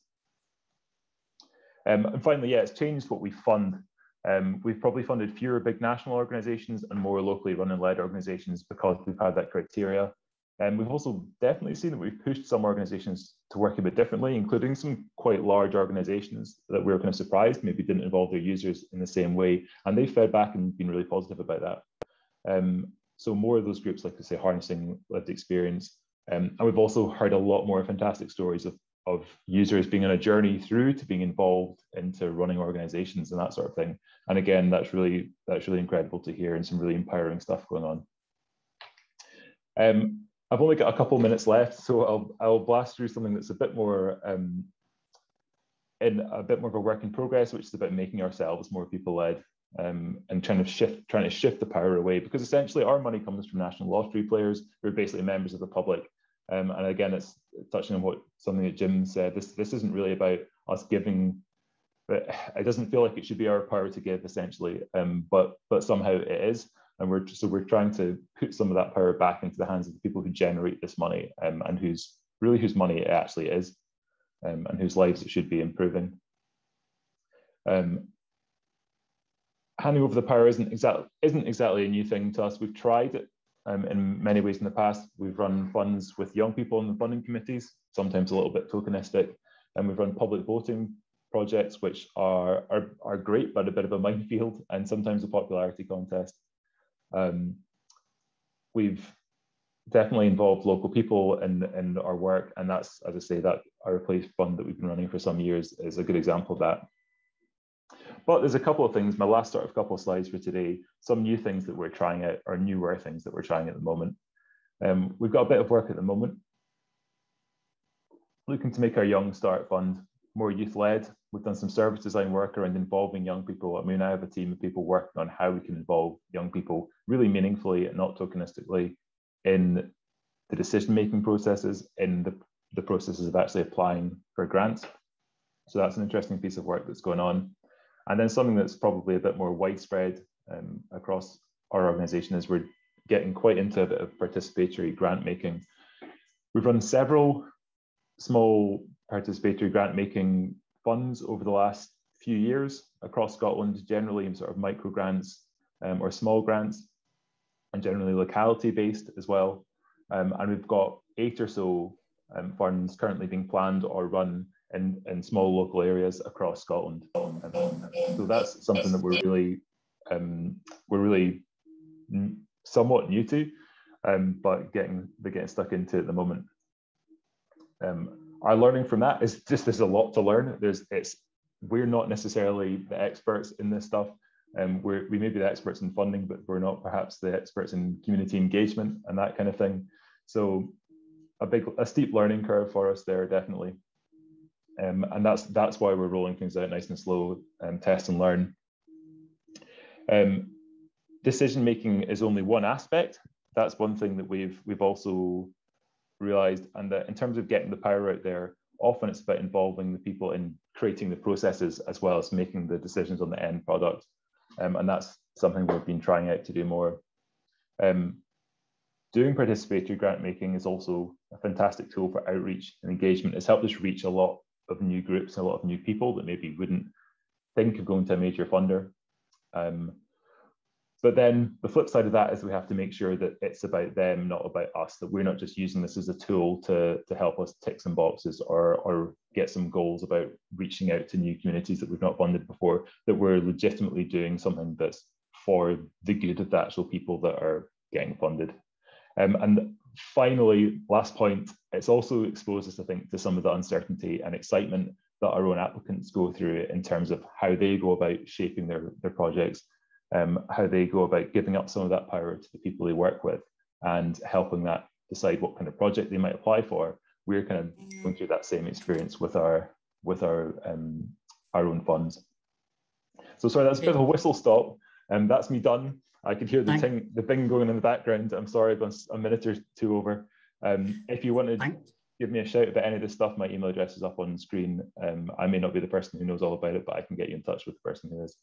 Um, and finally, yeah, it's changed what we fund. Um, we've probably funded fewer big national organisations and more locally run and led organisations because we've had that criteria. And we've also definitely seen that we've pushed some organizations to work a bit differently, including some quite large organizations that we were kind of surprised maybe didn't involve their users in the same way. And they fed back and been really positive about that. Um, so more of those groups, like I say, harnessing lived experience. Um, and we've also heard a lot more fantastic stories of, of users being on a journey through to being involved into running organizations and that sort of thing. And again, that's really that's really incredible to hear and some really empowering stuff going on. Um, I've only got a couple minutes left, so I'll, I'll blast through something that's a bit more um, in a bit more of a work in progress, which is about making ourselves more people led um, and trying to shift trying to shift the power away because essentially our money comes from national lottery players who are basically members of the public. Um, and again, it's touching on what something that Jim said. This this isn't really about us giving. But it doesn't feel like it should be our power to give, essentially. Um, but but somehow it is and we're so we're trying to put some of that power back into the hands of the people who generate this money um, and whose really whose money it actually is um, and whose lives it should be improving. Um, handing over the power isn't exactly isn't exactly a new thing to us. We've tried it um, in many ways in the past. We've run funds with young people on the funding committees, sometimes a little bit tokenistic, and we've run public voting projects, which are, are, are great, but a bit of a minefield and sometimes a popularity contest. Um, we've definitely involved local people in, in our work, and that's, as I say, that our Replace fund that we've been running for some years is a good example of that. But there's a couple of things, my last sort of couple of slides for today, some new things that we're trying out, or newer things that we're trying at the moment. Um, we've got a bit of work at the moment, looking to make our Young Start Fund more youth-led. We've done some service design work around involving young people. I mean, I have a team of people working on how we can involve young people really meaningfully and not tokenistically in the decision-making processes, in the, the processes of actually applying for grants. So that's an interesting piece of work that's going on. And then something that's probably a bit more widespread um, across our organization is we're getting quite into a bit of participatory grant making. We've run several small participatory grant making funds over the last few years across Scotland, generally in sort of micro grants um, or small grants, and generally locality based as well. Um, and we've got eight or so um, funds currently being planned or run in, in small local areas across Scotland. So that's something that we're really um, we're really somewhat new to, um, but getting they're getting stuck into at the moment. Um, our learning from that is just there's a lot to learn. There's it's we're not necessarily the experts in this stuff. Um, we're, we may be the experts in funding, but we're not perhaps the experts in community engagement and that kind of thing. So a big, a steep learning curve for us there, definitely. Um, and that's that's why we're rolling things out nice and slow, and um, test and learn. Um, decision making is only one aspect. That's one thing that we've we've also realized, and that in terms of getting the power out there, often it's about involving the people in creating the processes as well as making the decisions on the end product. Um, and that's something we've been trying out to do more. Um, doing participatory grant making is also a fantastic tool for outreach and engagement. It's helped us reach a lot of new groups, a lot of new people that maybe wouldn't think of going to a major funder. Um, but then the flip side of that is we have to make sure that it's about them, not about us, that we're not just using this as a tool to, to help us tick some boxes or, or get some goals about reaching out to new communities that we've not funded before, that we're legitimately doing something that's for the good of the actual people that are getting funded. Um, and finally, last point, it's also exposed us, I think, to some of the uncertainty and excitement that our own applicants go through in terms of how they go about shaping their, their projects, um, how they go about giving up some of that power to the people they work with and helping that decide what kind of project they might apply for. We're kind of going through that same experience with our with our um, our own funds. So sorry, that's a bit of a whistle stop. And um, that's me done. I could hear the thing, the thing going in the background. I'm sorry, I've gone a minute or two over. Um, if you want to give me a shout about any of this stuff, my email address is up on screen. Um, I may not be the person who knows all about it, but I can get you in touch with the person who is.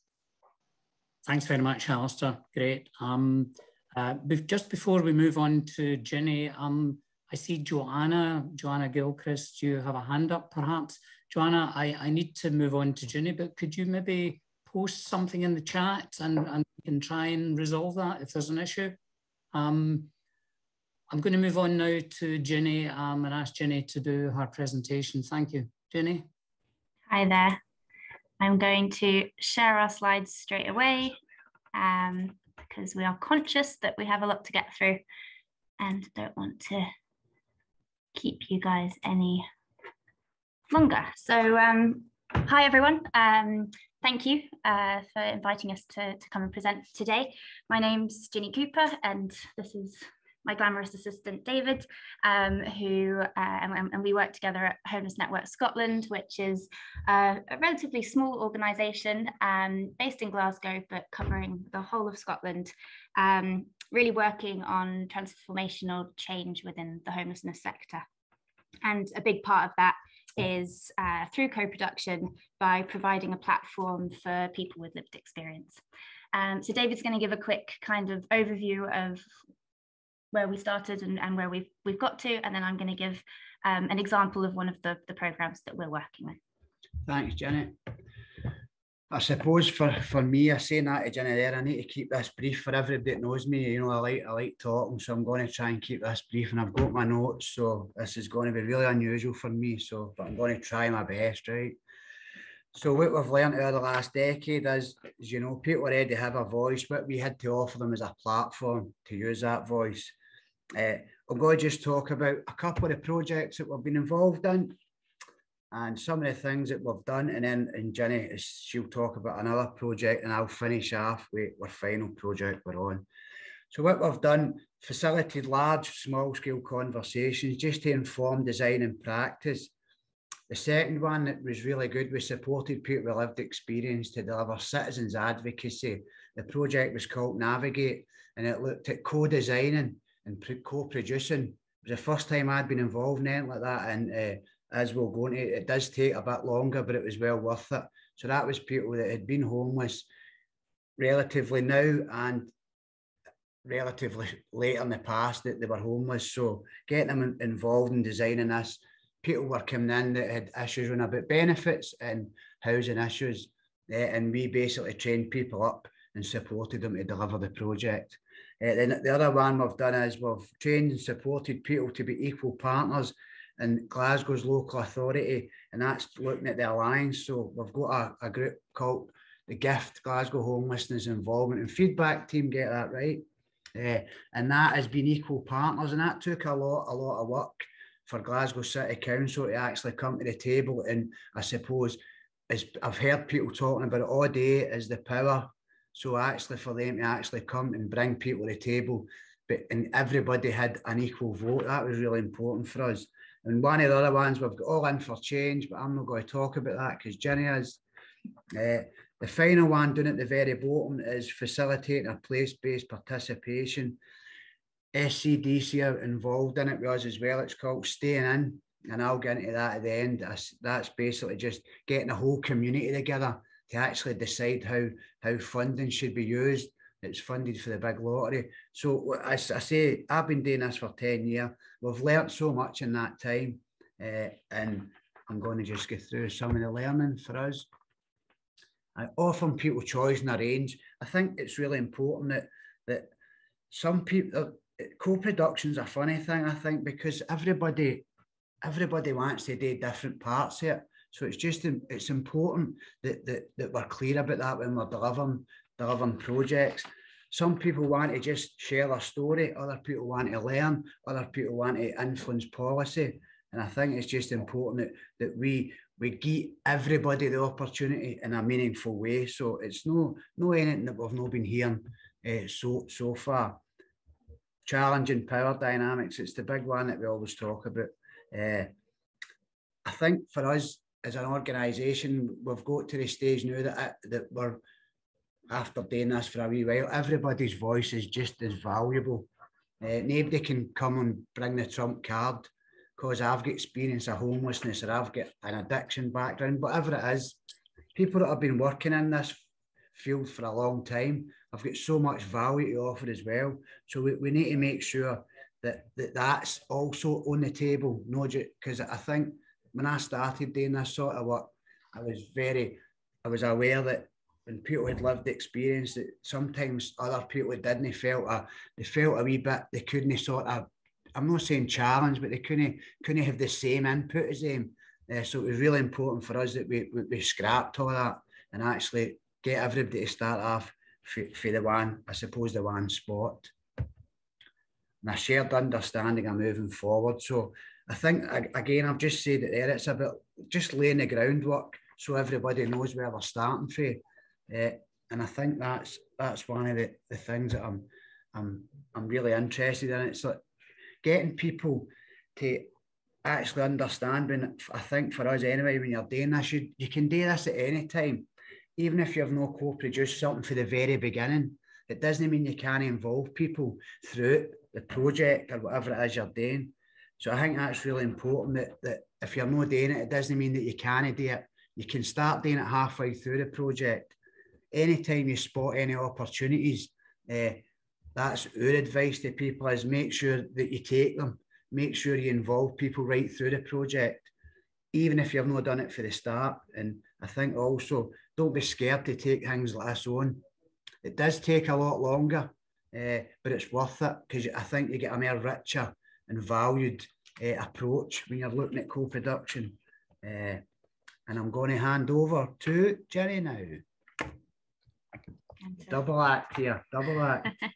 Thanks very much, Alistair. Great. Um, uh, just before we move on to Ginny, um, I see Joanna, Joanna Gilchrist, you have a hand up perhaps. Joanna, I, I need to move on to Ginny, but could you maybe post something in the chat and, and we can try and resolve that if there's an issue. Um, I'm going to move on now to Ginny um, and ask Ginny to do her presentation. Thank you. Ginny. Hi there. I'm going to share our slides straight away um, because we are conscious that we have a lot to get through and don't want to keep you guys any longer. So um, hi everyone. Um, thank you uh, for inviting us to, to come and present today. My name's Ginny Cooper and this is my glamorous assistant David, um, who uh, and, and, we work together at Homeless Network Scotland, which is uh, a relatively small organisation um, based in Glasgow, but covering the whole of Scotland, um, really working on transformational change within the homelessness sector. And a big part of that is uh, through co-production by providing a platform for people with lived experience. Um, so David's going to give a quick kind of overview of where we started and, and where we've we've got to, and then I'm going to give um, an example of one of the, the programs that we're working with. Thanks, Janet. I suppose for, for me, I say that to Jenny there, I need to keep this brief for everybody that knows me. You know, I like I like talking, so I'm going to try and keep this brief. And I've got my notes, so this is going to be really unusual for me. So, but I'm going to try my best, right? So what we've learned over the last decade is, is, you know, people already have a voice, but we had to offer them as a platform to use that voice. Uh, I'm going to just talk about a couple of the projects that we've been involved in and some of the things that we've done. And then and Jenny, she'll talk about another project and I'll finish off with our final project we're on. So what we've done, facilitated large, small scale conversations just to inform design and practice. The second one that was really good, we supported people with lived experience to deliver citizens advocacy. The project was called Navigate and it looked at co-designing and co-producing. It was the first time I'd been involved in anything like that. And uh, as we'll go into, it does take a bit longer, but it was well worth it. So that was people that had been homeless relatively now and relatively late in the past that they were homeless. So getting them involved in designing this, people were coming in that had issues on about benefits and housing issues. Uh, and we basically trained people up and supported them to deliver the project. Uh, then the other one we've done is we've trained and supported people to be equal partners in Glasgow's local authority, and that's looking at the alliance. So we've got a, a group called the GIFT Glasgow Homelessness Involvement and Feedback Team. Get that right? Uh, and that has been equal partners, and that took a lot, a lot of work for Glasgow City Council to actually come to the table. And I suppose, as I've heard people talking about it all day, is the power. So actually, for them to actually come and bring people to the table, but and everybody had an equal vote. That was really important for us. And one of the other ones we've got all in for change, but I'm not going to talk about that because Jenny is. Uh, the final one down at the very bottom is facilitating a place-based participation. SCDC are involved in it with us as well. It's called Staying In, and I'll get into that at the end. That's, that's basically just getting the whole community together to actually decide how, how funding should be used. It's funded for the big lottery. So as I say, I've been doing this for 10 years. We've learnt so much in that time. Uh, and I'm going to just go through some of the learning for us. I offer people choice and a range. I think it's really important that that some people uh, co-production is a funny thing. I think because everybody everybody wants to do different parts of it. So it's just it's important that that, that we're clear about that when we're delivering delivering projects. Some people want to just share their story. Other people want to learn. Other people want to influence policy. And I think it's just important that, that we we give everybody the opportunity in a meaningful way. So it's no no anything that we've not been hearing uh, so so far. Challenging power dynamics. It's the big one that we always talk about. Uh, I think for us as an organisation, we've got to the stage now that that we're after doing this for a wee while. Everybody's voice is just as valuable. Uh, nobody can come and bring the trump card because I've got experience of homelessness or I've got an addiction background, whatever it is, people that have been working in this field for a long time I've got so much value to offer as well. So we, we need to make sure that, that that's also on the table, no, because I think when I started doing this sort of work, I was very, I was aware that when people had lived the experience that sometimes other people didn't felt a, they felt a wee bit they couldn't sort of I'm not saying challenge, but they couldn't couldn't have the same input as them. Uh, so it was really important for us that we, we, we scrapped all that and actually get everybody to start off for, for the one, I suppose, the one spot. And a shared understanding of moving forward. So I think, again, I've just said it there, it's about just laying the groundwork so everybody knows where they're starting for. Uh, and I think that's that's one of the, the things that I'm I'm I'm really interested in. It's like getting people to actually understand when I think for us anyway, when you're doing this, you, you can do this at any time. Even if you've no co-produced something for the very beginning, it doesn't mean you can't involve people through the project or whatever it is you're doing. So I think that's really important that, that if you're not doing it, it doesn't mean that you can't do it. You can start doing it halfway through the project. Anytime you spot any opportunities, uh, that's our advice to people is make sure that you take them, make sure you involve people right through the project, even if you've not done it for the start. And I think also don't be scared to take things like this on. It does take a lot longer, uh, but it's worth it because I think you get a more richer and valued uh, approach when you're looking at co-production. Uh, And I'm going to hand over to Jenny now. Double act here, double act.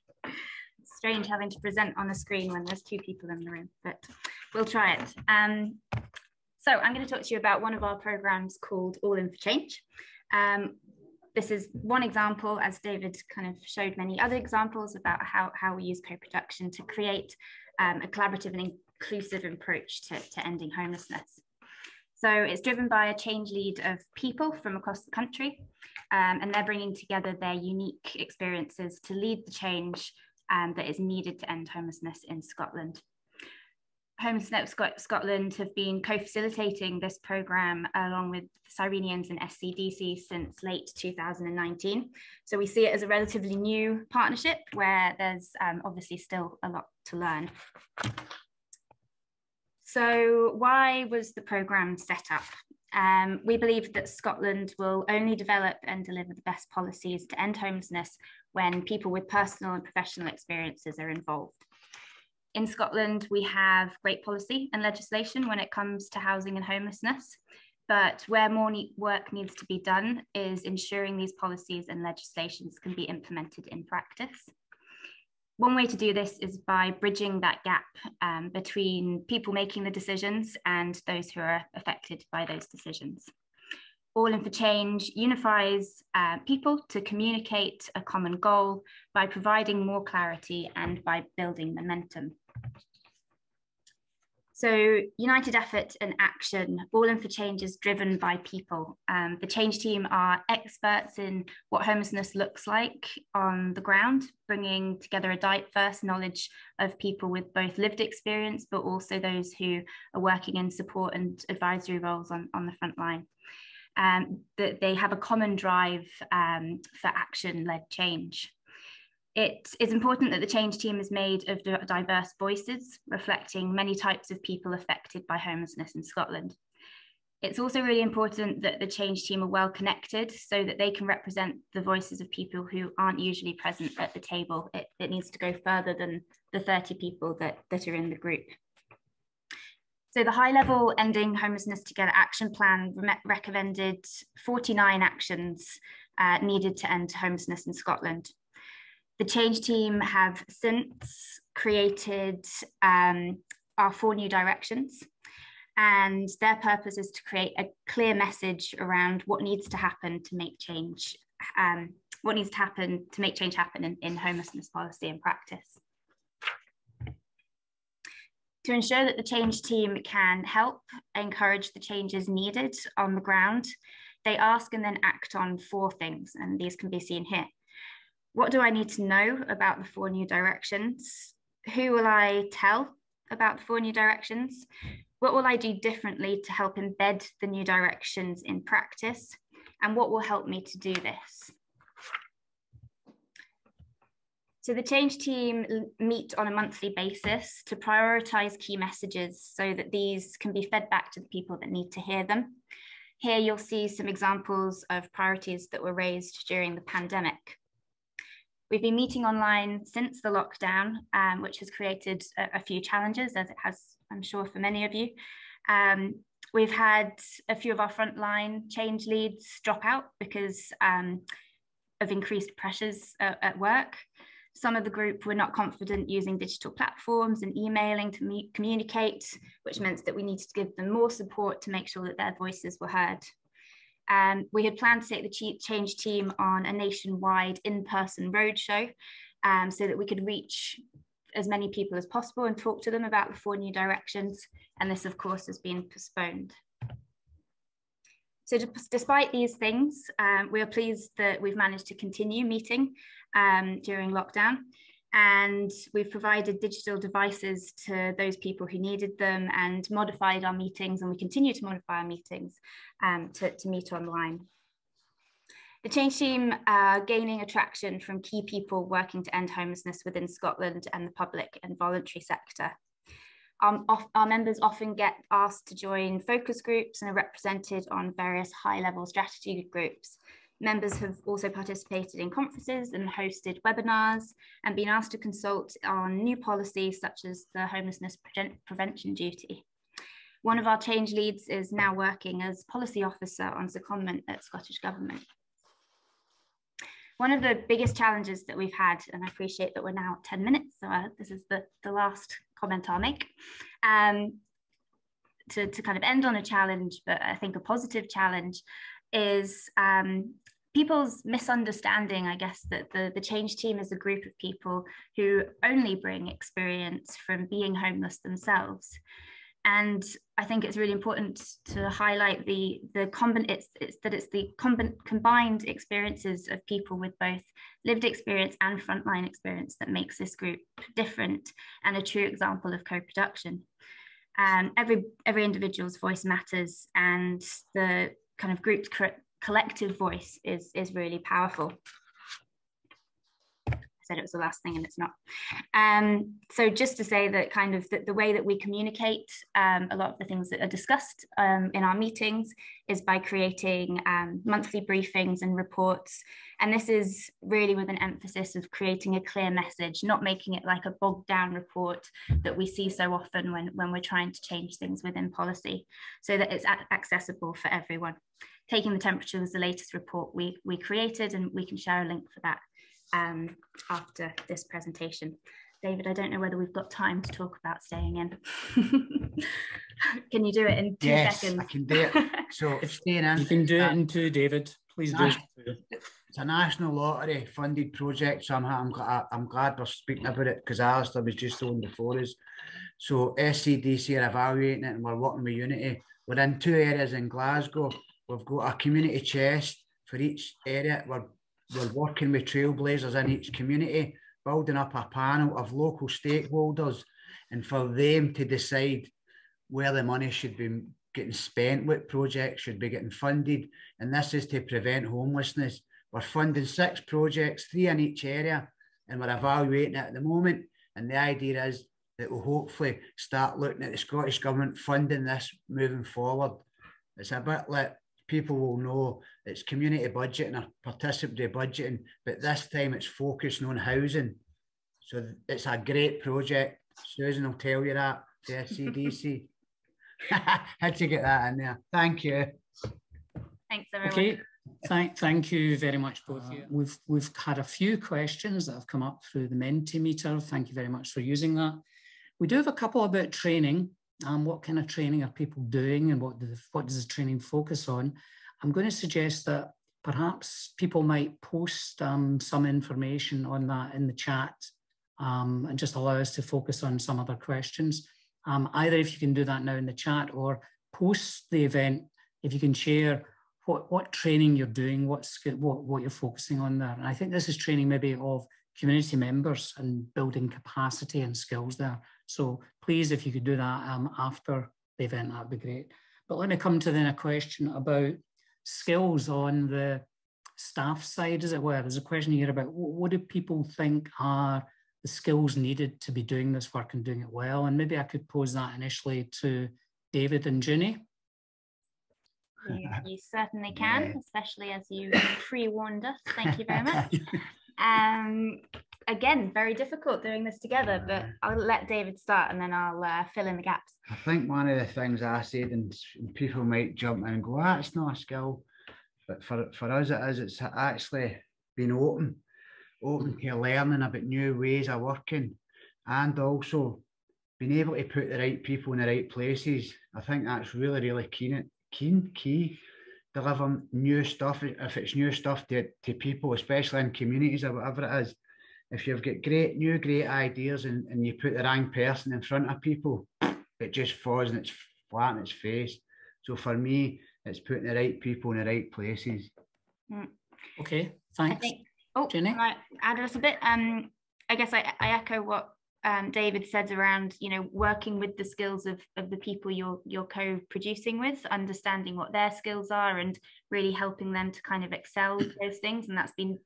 strange having to present on a screen when there's two people in the room, but we'll try it. Um, so I'm going to talk to you about one of our programs called All In for Change. Um, this is one example, as David kind of showed many other examples about how, how we use co-production to create um, a collaborative and inclusive approach to, to ending homelessness. So it's driven by a change lead of people from across the country, um, and they're bringing together their unique experiences to lead the change um, that is needed to end homelessness in Scotland. Homeless Network Scotland have been co-facilitating this programme along with Cyrenians and SCDC since late 2019. So we see it as a relatively new partnership where there's um, obviously still a lot to learn. So why was the programme set up? Um, we believe that Scotland will only develop and deliver the best policies to end homelessness when people with personal and professional experiences are involved. In Scotland, we have great policy and legislation when it comes to housing and homelessness, but where more work needs to be done is ensuring these policies and legislations can be implemented in practice. One way to do this is by bridging that gap um, between people making the decisions and those who are affected by those decisions. All in for Change unifies uh, people to communicate a common goal by providing more clarity and by building momentum. So united effort and action, All in for Change is driven by people. Um, the change team are experts in what homelessness looks like on the ground, bringing together a diverse knowledge of people with both lived experience, but also those who are working in support and advisory roles on, on the front line um, that they have a common drive um, for action-led change. It is important that the change team is made of diverse voices, reflecting many types of people affected by homelessness in Scotland. It's also really important that the change team are well connected so that they can represent the voices of people who aren't usually present at the table. It, it needs to go further than the 30 people that, that are in the group. So the high level ending homelessness together action plan recommended 49 actions uh, needed to end homelessness in Scotland. The change team have since created um, our four new directions and their purpose is to create a clear message around what needs to happen to make change, um, what needs to happen to make change happen in, in homelessness policy and practice. To ensure that the change team can help encourage the changes needed on the ground, they ask and then act on four things, and these can be seen here. What do I need to know about the four new directions? Who will I tell about the four new directions? What will I do differently to help embed the new directions in practice? And what will help me to do this? So the change team meet on a monthly basis to prioritize key messages so that these can be fed back to the people that need to hear them. Here you'll see some examples of priorities that were raised during the pandemic. We've been meeting online since the lockdown, um, which has created a, a, few challenges, as it has, I'm sure, for many of you. Um, we've had a few of our frontline change leads drop out because um, of increased pressures uh, at work. Some of the group were not confident using digital platforms and emailing to communicate, which meant that we needed to give them more support to make sure that their voices were heard. Um, we had planned to take the change team on a nationwide in-person roadshow um, so that we could reach as many people as possible and talk to them about the four new directions. And this, of course, has been postponed. So despite these things, um, we are pleased that we've managed to continue meeting um, during lockdown. And we've provided digital devices to those people who needed them and modified our meetings, and we continue to modify our meetings um, to, to meet online. The change team are gaining attraction from key people working to end homelessness within Scotland and the public and voluntary sector. Um, off, our members often get asked to join focus groups and are represented on various high-level strategy groups. Members have also participated in conferences and hosted webinars and been asked to consult on new policies such as the homelessness pre prevention duty. One of our change leads is now working as policy officer on secondment at Scottish Government. One of the biggest challenges that we've had, and I appreciate that we're now at 10 minutes, so uh, this is the, the last comment I'll make, um, to, to kind of end on a challenge, but I think a positive challenge, is um, people's misunderstanding, I guess, that the, the change team is a group of people who only bring experience from being homeless themselves. And I think it's really important to highlight the the combin it's, it's that it's the combin combined experiences of people with both lived experience and frontline experience that makes this group different and a true example of co-production. Um, every every individual's voice matters, and the kind of group's collective voice is is really powerful I said it was the last thing and it's not. Um, so just to say that kind of the, the way that we communicate um, a lot of the things that are discussed um, in our meetings is by creating um, monthly briefings and reports. And this is really with an emphasis of creating a clear message, not making it like a bogged down report that we see so often when, when we're trying to change things within policy, so that it's accessible for everyone. Taking the temperature was the latest report we, we created and we can share a link for that um, after this presentation. David, I don't know whether we've got time to talk about staying in. can you do it in two yes, seconds? I can do it. So if staying in. You can do it in two, David. Please do. It's a national lottery funded project, so I'm, I'm, I'm glad we're speaking about it because Alistair was just on before us. So SCDC are evaluating it and we're working with Unity. We're in two areas in Glasgow. We've got a community chest for each area. We're we're working with trailblazers in each community, building up a panel of local stakeholders, and for them to decide where the money should be getting spent, what projects should be getting funded. And this is to prevent homelessness. We're funding six projects, three in each area, and we're evaluating it at the moment. And the idea is that we'll hopefully start looking at the Scottish Government funding this moving forward. It's a bit like people will know it's community budgeting or participatory budgeting, but this time it's focusing on housing. So it's a great project. Susan will tell you that, the SCDC. Had to get that in there. Thank you. Thanks, everyone. Okay. Thank, thank you very much, both of you. Uh, we've, we've had a few questions that have come up through the Mentimeter. Thank you very much for using that. We do have a couple about training um, what kind of training are people doing and what, do the, what does the training focus on? I'm going to suggest that perhaps people might post um, some information on that in the chat um, and just allow us to focus on some other questions. Um, either if you can do that now in the chat or post the event, if you can share what, what training you're doing, what's, what, what you're focusing on there. And I think this is training maybe of community members and building capacity and skills there. So please, if you could do that um, after the event, that'd be great. But let me come to then a question about skills on the staff side, as it were. There's a question here about what do people think are the skills needed to be doing this work and doing it well? And maybe I could pose that initially to David and Ginny. You, you certainly can, especially as you pre-warned us. Thank you very much. Um, again, very difficult doing this together, but I'll let David start and then I'll uh, fill in the gaps. I think one of the things I said, and people might jump in and go, that's not a skill. But for, for us, it is, it's actually been open, open to learning about new ways of working and also being able to put the right people in the right places. I think that's really, really keen, keen, key deliver new stuff if it's new stuff to, to people especially in communities or whatever it is if you've got great new great ideas and, and you put the wrong person in front of people it just falls and it's flat in its face so for me it's putting the right people in the right places mm. okay thanks think, oh Jenny? I add a little bit um i guess i, I echo what um, David said around, you know, working with the skills of, of the people you're you're co-producing with, understanding what their skills are, and really helping them to kind of excel with those things. And that's been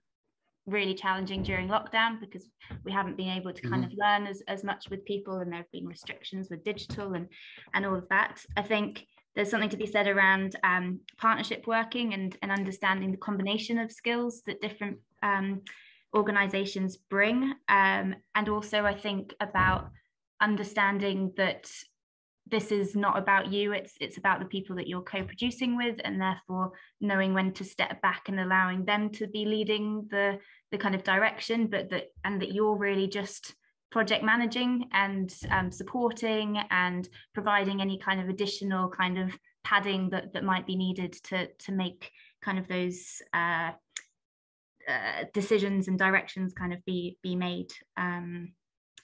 really challenging during lockdown because we haven't been able to kind mm-hmm. of learn as, as much with people, and there have been restrictions with digital and and all of that. I think there's something to be said around um, partnership working and and understanding the combination of skills that different um, organizations bring. Um, and also, I think about understanding that this is not about you it's it's about the people that you're co-producing with and therefore knowing when to step back and allowing them to be leading the the kind of direction but that and that you're really just project managing and um, supporting and providing any kind of additional kind of padding that that might be needed to to make kind of those uh, uh, decisions and directions kind of be be made. Um,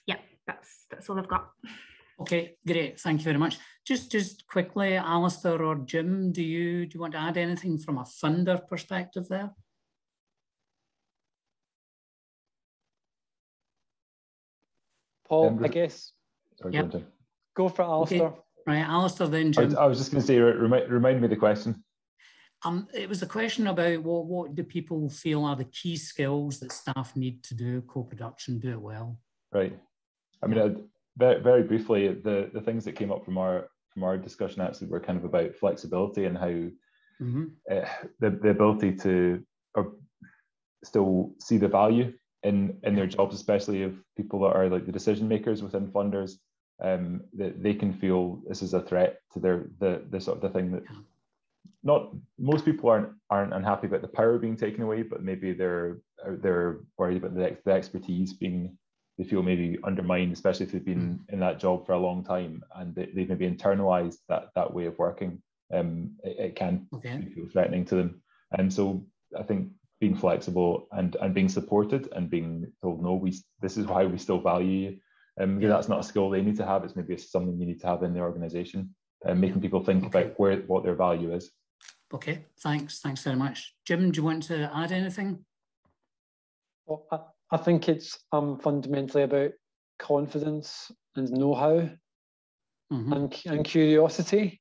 yeah that's that's all I've got Okay, great. Thank you very much. Just just quickly, Alistair or Jim, do you do you want to add anything from a funder perspective there? Paul, I guess. Sorry, yep. Go for Alistair. Okay. Right, Alistair, then Jim. I, I was just going to say, remind, remind me the question. Um, it was a question about what, what do people feel are the key skills that staff need to do co-production, do it well? Right. I mean, I, very, very briefly, the, the things that came up from our from our discussion actually were kind of about flexibility and how mm-hmm. uh, the, the ability to still see the value in in their jobs, especially if people that are like the decision makers within funders, um, that they can feel this is a threat to their the the sort of the thing that not most people aren't aren't unhappy about the power being taken away, but maybe they're they're worried about the, the expertise being they feel maybe undermined, especially if they've been mm. in that job for a long time and they, have maybe internalized that that way of working. Um, it, it can okay. feel threatening to them, and so I think being flexible and and being supported and being told no, we this is why we still value you. Um, yeah. that's not a skill they need to have. It's maybe something you need to have in the organisation, and making yeah. people think okay. about where what their value is. Okay, thanks, thanks very much, Jim. Do you want to add anything? Well, I, think it's um, fundamentally about confidence and know-how mm-hmm. and, and curiosity.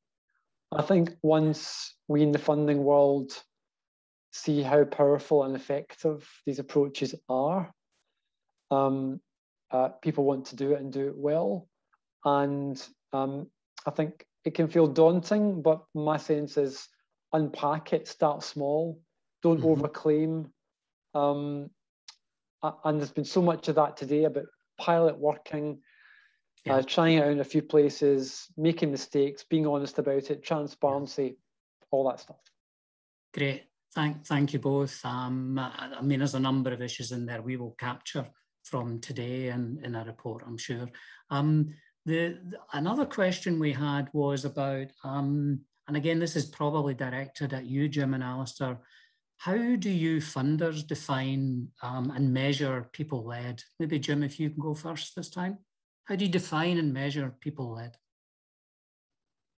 I think once we in the funding world see how powerful and effective these approaches are, um, uh, people want to do it and do it well. And um, I think it can feel daunting, but my sense is unpack it, start small, don't mm-hmm. overclaim. Um, and there's been so much of that today about pilot working, yeah. uh, trying it out in a few places, making mistakes, being honest about it, transparency, all that stuff. Great. Thank, thank you both. Um, I mean, there's a number of issues in there we will capture from today and in a report, I'm sure. Um, the, the, another question we had was about, um, and again, this is probably directed at you, Jim and Alistair, how do you funders define um, and measure people led? Maybe Jim, if you can go first this time. How do you define and measure people led?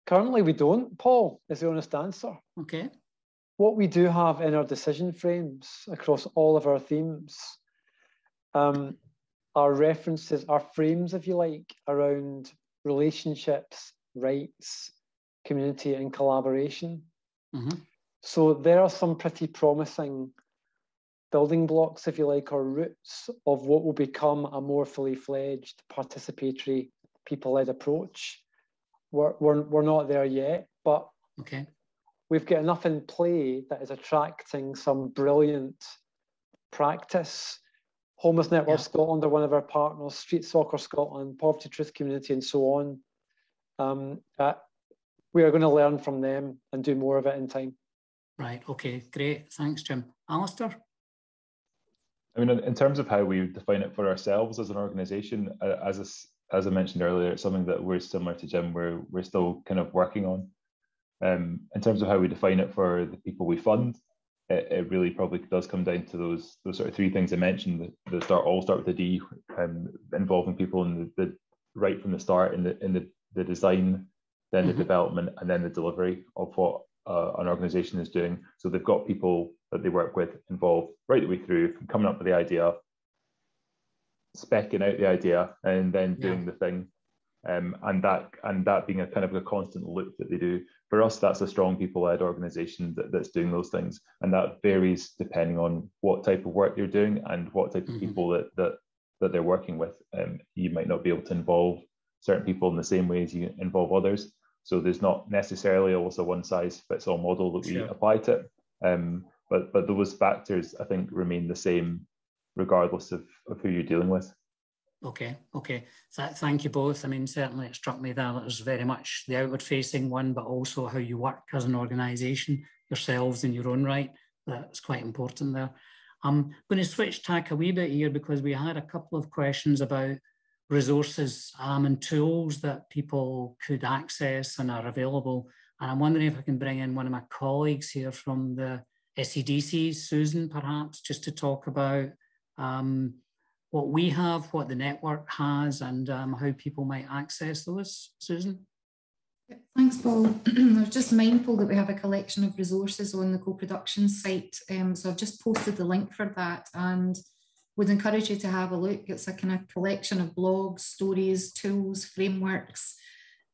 Currently, we don't, Paul, is the honest answer. Okay. What we do have in our decision frames across all of our themes um, are references, are frames, if you like, around relationships, rights, community, and collaboration. Mm-hmm. So there are some pretty promising building blocks, if you like, or roots of what will become a more fully fledged participatory people-led approach. We're, we're, we're not there yet, but okay. we've got enough in play that is attracting some brilliant practice. Homeless Network yeah. Scotland are one of our partners, Street Soccer Scotland, Poverty Truth Community, and so on. Um, uh, we are going to learn from them and do more of it in time. Right. Okay. Great. Thanks, Jim. Alistair? I mean, in terms of how we define it for ourselves as an organisation, uh, as a, as I mentioned earlier, it's something that we're similar to Jim. We're we're still kind of working on. Um, in terms of how we define it for the people we fund, it, it, really probably does come down to those those sort of three things I mentioned. That, that start all start with the D, um, involving people in the, the right from the start in the in the, the design, then the development, and then the delivery of what uh, an organization is doing. So they've got people that they work with involved right the way through from coming up with the idea, specking out the idea, and then doing yeah. the thing. Um, and that and that being a kind of a constant loop that they do. For us, that's a strong people-led organization that, that's doing those things, and that varies depending on what type of work you're doing and what type of mm-hmm. people that that that they're working with. Um, you might not be able to involve certain people in the same way as you involve others. So there's not necessarily always a one size fits all model that we sure. apply to it. Um, but but those factors I think remain the same regardless of, of who you're dealing with. Okay, okay. Th thank you both. I mean, certainly it struck me that it was very much the outward facing one, but also how you work as an organisation, yourselves in your own right. That's quite important there. I'm going to switch tack a wee bit here because we had a couple of questions about resources um, and tools that people could access and are available. And I'm wondering if I can bring in one of my colleagues here from the SCDC, Susan, perhaps, just to talk about um, what we have, what the network has, and um, how people might access those. Susan? Thanks, Paul. I was just mindful that we have a collection of resources on the co-production site. Um, so I've just posted the link for that and would encourage you to have a look. It's a kind of collection of blogs, stories, tools, frameworks.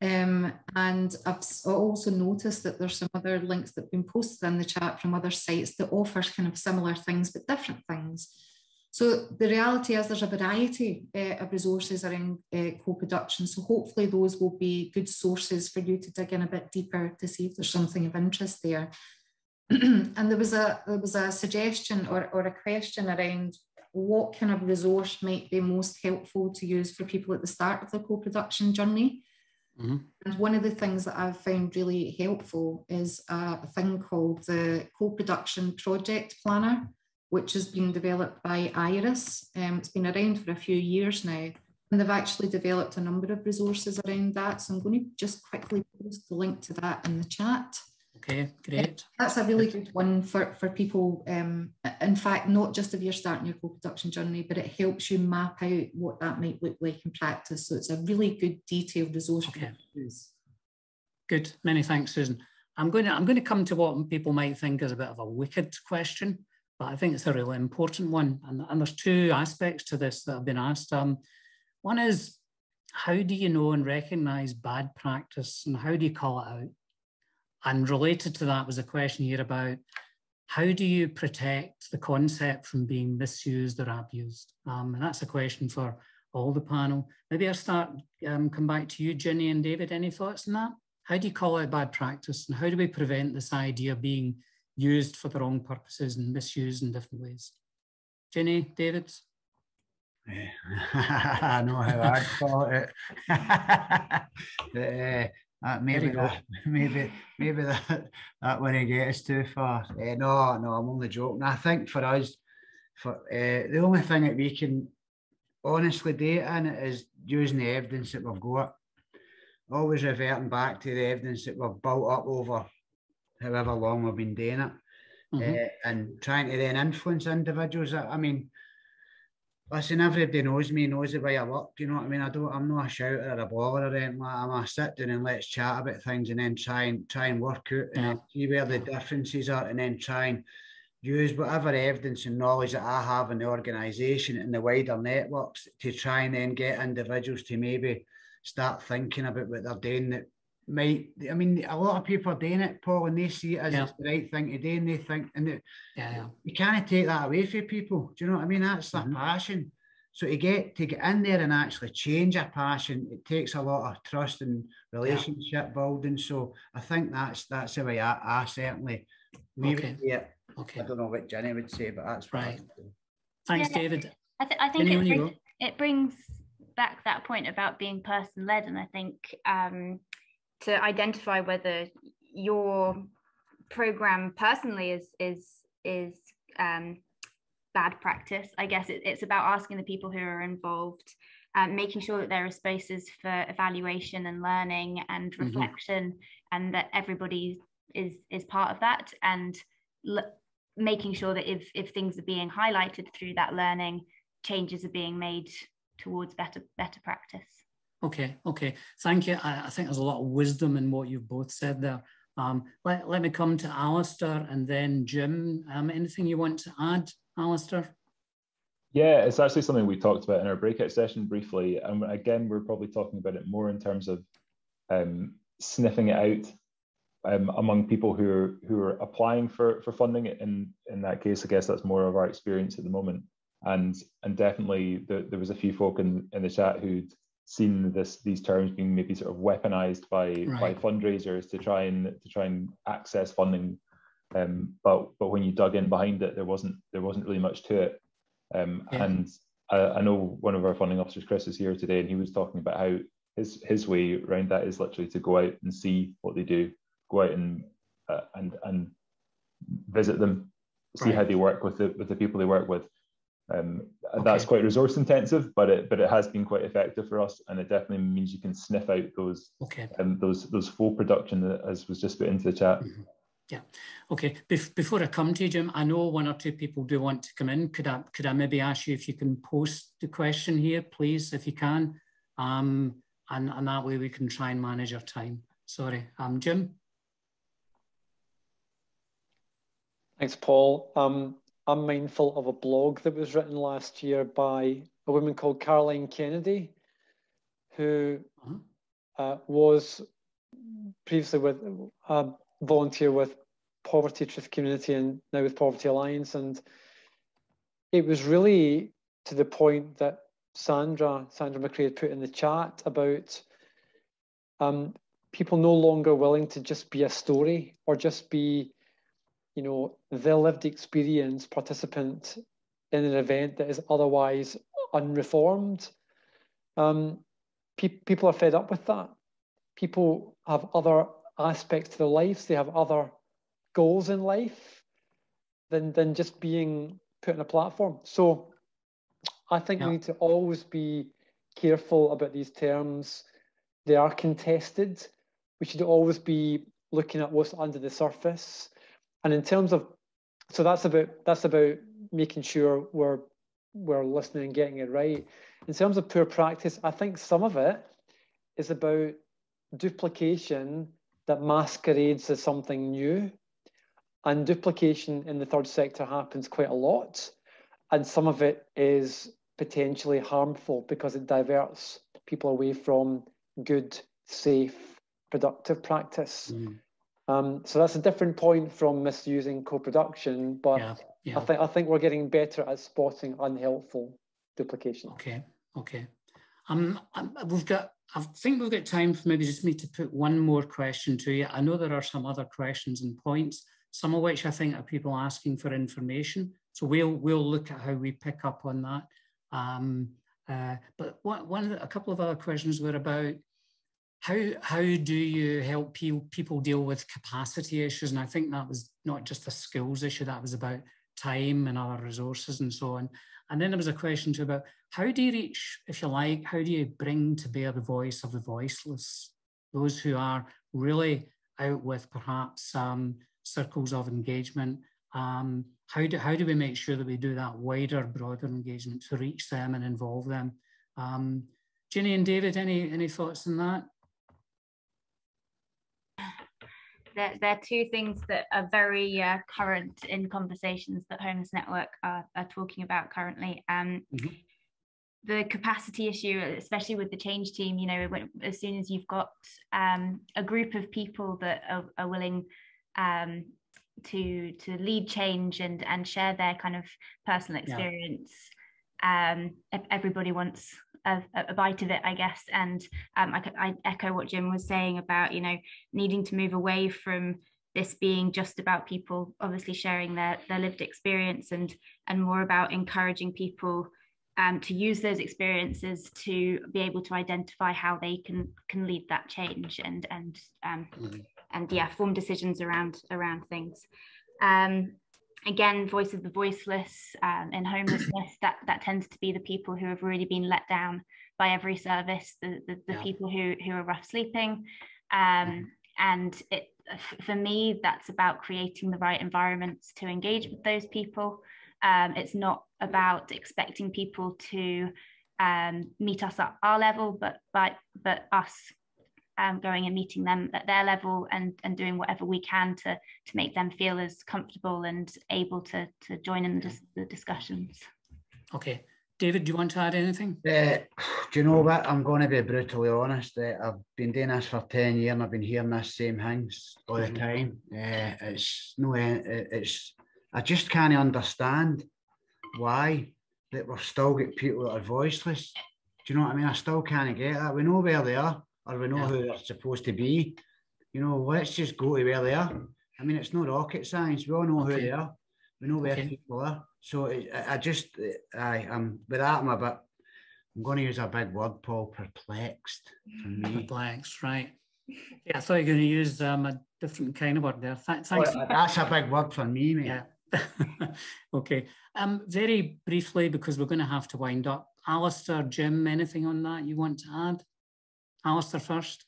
Um, and I've also noticed that there's some other links that have been posted in the chat from other sites that offers kind of similar things, but different things. So the reality is there's a variety uh, of resources around uh, co-production. So hopefully those will be good sources for you to dig in a bit deeper to see if there's something of interest there. and there was a there was a suggestion or, or a question around what kind of resource might be most helpful to use for people at the start of the co-production journey. Mm-hmm. And one of the things that I've found really helpful is a thing called the co-production project planner which has been developed by IRISS. Um, it's been around for a few years now, and they've actually developed a number of resources around that. So I'm going to just quickly post the link to that in the chat. Okay, great. That's a really good one for, for people. Um, in fact, not just if you're starting your co-production journey, but it helps you map out what that might look like in practice. So it's a really good detailed resource okay. Good. Many thanks, Susan. I'm going to I'm going to come to what people might think is a bit of a wicked question but I think it's a really important one. And, and there's two aspects to this that have been asked. Um, one is, how do you know and recognize bad practice and how do you call it out? And related to that was a question here about how do you protect the concept from being misused or abused? Um, and that's a question for all the panel. Maybe I'll start, um, come back to you, Ginny and David. Any thoughts on that? How do you call out bad practice and how do we prevent this idea being used for the wrong purposes and misused in different ways. Jenny, David? I know how I'd call it. uh, uh, maybe that, maybe maybe that that wouldn't get us too far. Uh, no, no, I'm only joking. I think for us, for uh, the only thing that we can honestly do in it is using the evidence that we've got. Always reverting back to the evidence that we've built up over however long we've been doing it, mm-hmm. uh, and trying to then influence individuals. I mean, listen, everybody knows me, knows the way I work. You know what I mean? I don't. I'm not a shouter or a baller or anything. I'm a sit down and let's chat about things, and then try and try and work out and see where the differences are, and then try and use whatever evidence and knowledge that I have in the organisation and the wider networks to try and then get individuals to maybe start thinking about what they're doing that might I mean a lot of people are doing it, Paul, and they see it as yeah. the right thing to do, and they think and they, yeah, yeah. you can't take that away from people. Do you know what I mean? That's their mm-hmm. passion. So to get to get in there and actually change a passion, it takes a lot of trust and relationship yeah. building. So I think that's that's the way I, I certainly leave okay. it. Okay. I don't know what Jenny would say, but that's right. Thanks, David. I, th- I think it, bring, it brings back that point about being person led, and I think um, to identify whether your program personally is is is um, bad practice. I guess it, it's about asking the people who are involved, um, making sure that there are spaces for evaluation and learning and mm-hmm. reflection, mm-hmm. and that everybody is is part of that, and l- making sure that if if things are being highlighted through that learning, changes are being made towards better better practice. Okay, okay. Thank you. I, I, think there's a lot of wisdom in what you've both said there. Um, let, let me come to Alistair and then Jim. Um, anything you want to add, Alistair? Yeah, it's actually something we talked about in our breakout session briefly. And again, we're probably talking about it more in terms of um, sniffing it out um, among people who are who are applying for for funding. In in that case, I guess that's more of our experience at the moment. And and definitely the, there was a few folk in in the chat who'd seen this these terms being maybe sort of weaponized by right. by fundraisers to try and to try and access funding um, but but when you dug in behind it there wasn't there wasn't really much to it um, yeah. and I, I, know one of our funding officers, Chris, is here today, and he was talking about how his his way around that is literally to go out and see what they do, go out and uh, and and visit them, see right. how they work with the with the people they work with. Um, okay. That's quite resource intensive, but it but it has been quite effective for us, and it definitely means you can sniff out those okay. um, those those full production as was just put into the chat. Mm -hmm. Yeah. Okay. Bef before I come to you, Jim, I know one or two people do want to come in. Could I could I maybe ask you if you can post the question here, please, if you can, um, and and that way we can try and manage our time. Sorry, um, Jim. Thanks, Paul. Um, I'm mindful of a blog that was written last year by a woman called Caroline Kennedy, who uh -huh. uh, was previously with uh, volunteer with Poverty Truth Community and now with Poverty Alliance. And it was really to the point that Sandra, Sandra McRae had put in the chat about um, people no longer willing to just be a story or just be, you know, the lived experience participant in an event that is otherwise unreformed. Um, pe people are fed up with that. People have other aspects to their lives. They have other goals in life than than just being put on a platform. So I think yeah. we need to always be careful about these terms. They are contested. We should always be looking at what's under the surface. And in terms of so that's about that's about making sure we're we're listening and getting it right. In terms of poor practice, I think some of it is about duplication that masquerades as something new. And duplication in the third sector happens quite a lot. And some of it is potentially harmful because it diverts people away from good, safe, productive practice. Mm. Um, so that's a different point from misusing co-production, but yeah, yeah. I think I think we're getting better at spotting unhelpful duplication. Okay, okay. Um, um we've got I think we've got time for maybe just me to put one more question to you. I know there are some other questions and points, some of which I think are people asking for information. So we'll we'll look at how we pick up on that. Um, uh, but one, one a couple of other questions were about how how do you help people deal with capacity issues? And I think that was not just a skills issue, that was about time and other resources and so on. And then there was a question too about how do you reach, if you like, how do you bring to bear the voice of the voiceless, those who are really out with perhaps um, circles of engagement. Um, how do how do we make sure that we do that wider, broader engagement to reach them and involve them? Um, Ginny and David, any any thoughts on that? There, there are two things that are very uh, current in conversations that Homeless Network are, are talking about currently. Um, mm-hmm. The capacity issue, especially with the change team, you know, when, as soon as you've got um, a group of people that are, are willing um, to to lead change and and share their kind of personal experience, yeah. um, everybody wants a, a, bite of it, I guess. And um, I, I echo what Jim was saying about, you know, needing to move away from this being just about people obviously sharing their, their lived experience and and more about encouraging people um, to use those experiences to be able to identify how they can can lead that change and and um, mm-hmm. and yeah form decisions around around things um, again, voice of the voiceless um, in homelessness, that, that tends to be the people who have really been let down by every service, the, the, the yeah. people who, who are rough sleeping. Um, mm-hmm. and it, for me, that's about creating the right environments to engage with those people. Um, it's not about expecting people to um, meet us at our level, but, but, but us um, going and meeting them at their level and, and doing whatever we can to, to make them feel as comfortable and able to, to join in the, the discussions. Okay. David, do you want to add anything? Uh, do you know what? I'm going to be brutally honest. Uh, I've been doing this for 10 years and I've been hearing this same things all the mm-hmm. time. Uh, it's no, it's, I just can't understand why that we've still got people that are voiceless. Do you know what I mean? I still can't get that. We know where they are or we know yeah. who they're supposed to be. You know, let's just go to where they are. I mean, it's no rocket science. We all know okay. who they are. We know where okay. people are. So I, I just, I, I'm with that. I'm a bit. I'm going to use a big word, Paul. Perplexed. Perplexed, right? Yeah, I thought you were going to use um, a different kind of word there. Th- thanks. Well, that's a big word for me, mate. Yeah. okay. Um, very briefly, because we're going to have to wind up. Alistair, Jim, anything on that you want to add? Alistair first.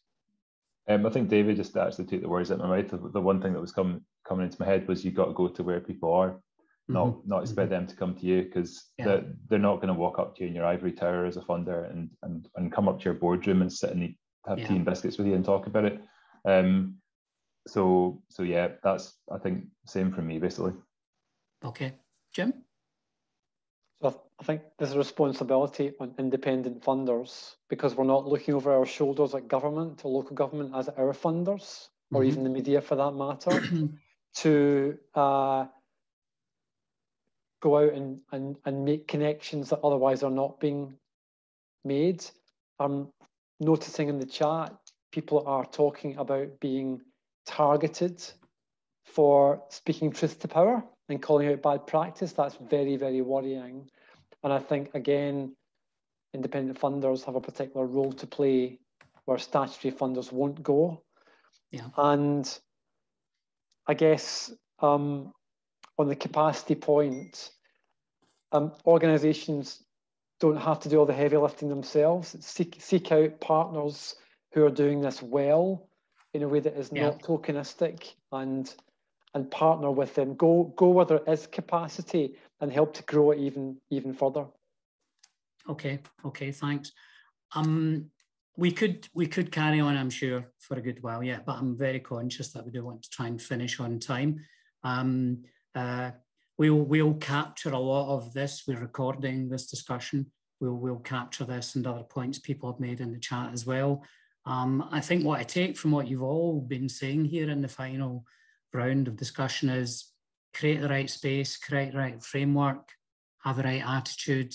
Um, I think David just actually took the words out of my mouth. The, the one thing that was coming coming into my head was you got to go to where people are, mm-hmm. not not expect mm-hmm. them to come to you because yeah. they're, they're not going to walk up to you in your ivory tower as a funder and and, and come up to your boardroom and sit and eat, have yeah. tea and biscuits with you and talk about it. Um, so so yeah, that's I think same for me basically. Okay, Jim. I think there's a responsibility on independent funders because we're not looking over our shoulders at government or local government as our funders, or mm-hmm. even the media for that matter, to uh, go out and, and, and make connections that otherwise are not being made. I'm noticing in the chat, people are talking about being targeted for speaking truth to power and calling out bad practice, that's very, very worrying. And I think, again, independent funders have a particular role to play where statutory funders won't go. Yeah. And I guess um, on the capacity point, um, organizations don't have to do all the heavy lifting themselves. Seek, seek out partners who are doing this well in a way that is yeah. not tokenistic and and partner with them. Go go where there is capacity and help to grow it even even further. Okay, okay, thanks. Um, we could we could carry on, I'm sure, for a good while, yeah. But I'm very conscious that we do want to try and finish on time. Um, uh, we'll we'll capture a lot of this. We're recording this discussion. We'll we'll capture this and other points people have made in the chat as well. Um, I think what I take from what you've all been saying here in the final round of discussion is create the right space, create the right framework, have the right attitude,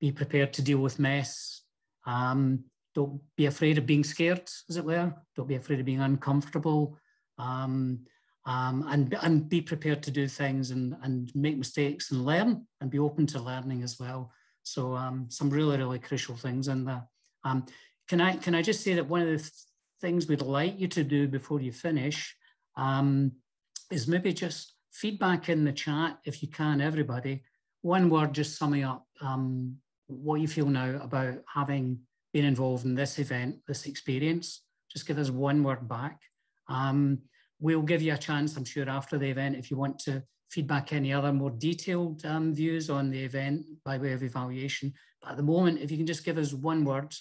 be prepared to deal with mess. Um, don't be afraid of being scared, as it were. Don't be afraid of being uncomfortable. Um, um, and, and be prepared to do things and, and make mistakes and learn and be open to learning as well. So um, some really, really crucial things in there. Um, can I can I just say that one of the th things we'd like you to do before you finish um, is maybe just feedback in the chat, if you can, everybody. One word just summing up um, what you feel now about having been involved in this event, this experience. Just give us one word back. Um, we'll give you a chance, I'm sure, after the event, if you want to feedback any other more detailed um, views on the event by way of evaluation. But at the moment, if you can just give us one word,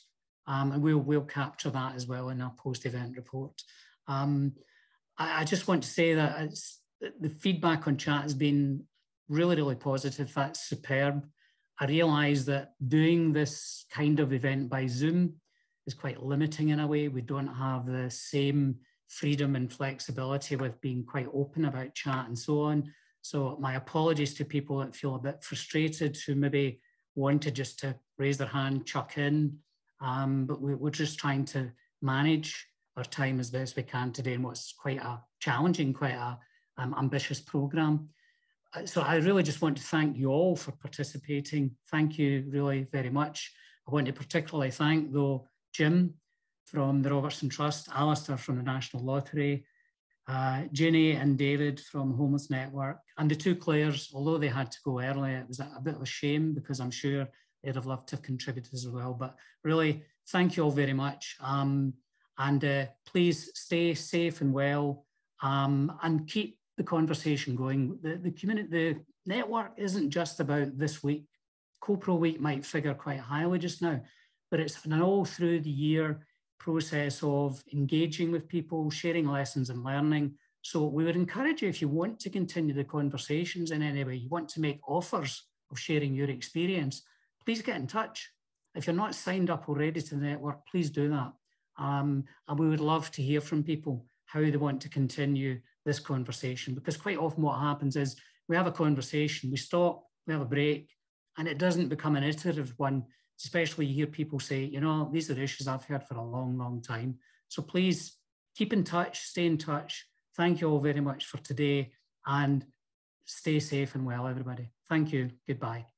um, and we'll, we'll capture that as well in our post-event report. Um, I, I just want to say that the feedback on chat has been really, really positive. That's superb. I realise that doing this kind of event by Zoom is quite limiting in a way. We don't have the same freedom and flexibility with being quite open about chat and so on. So my apologies to people that feel a bit frustrated who maybe wanted just to raise their hand, chuck in. Um, but we, are just trying to manage our time as best we can today in what's quite a challenging, quite a um, ambitious program. Uh, so I really just want to thank you all for participating. Thank you really very much. I want to particularly thank though Jim from the Robertson Trust, Alistair from the National Lottery, uh, Ginny and David from Homeless Network, and the two Claires, although they had to go early, it was a bit of a shame because I'm sure they'd have loved to have contributed as well. But really, thank you all very much. Um, and uh, please stay safe and well um, and keep the conversation going. The, the community, the network isn't just about this week. CoPro Week might figure quite highly just now, but it's an all through the year process of engaging with people, sharing lessons and learning. So we would encourage you if you want to continue the conversations in any way, you want to make offers of sharing your experience, please get in touch. If you're not signed up already to the network, please do that. Um, and we would love to hear from people how they want to continue this conversation because quite often what happens is we have a conversation, we stop, we have a break, and it doesn't become an iterative one, especially you hear people say, you know, these are issues I've heard for a long, long time. So please keep in touch, stay in touch. Thank you all very much for today and stay safe and well, everybody. Thank you. Goodbye.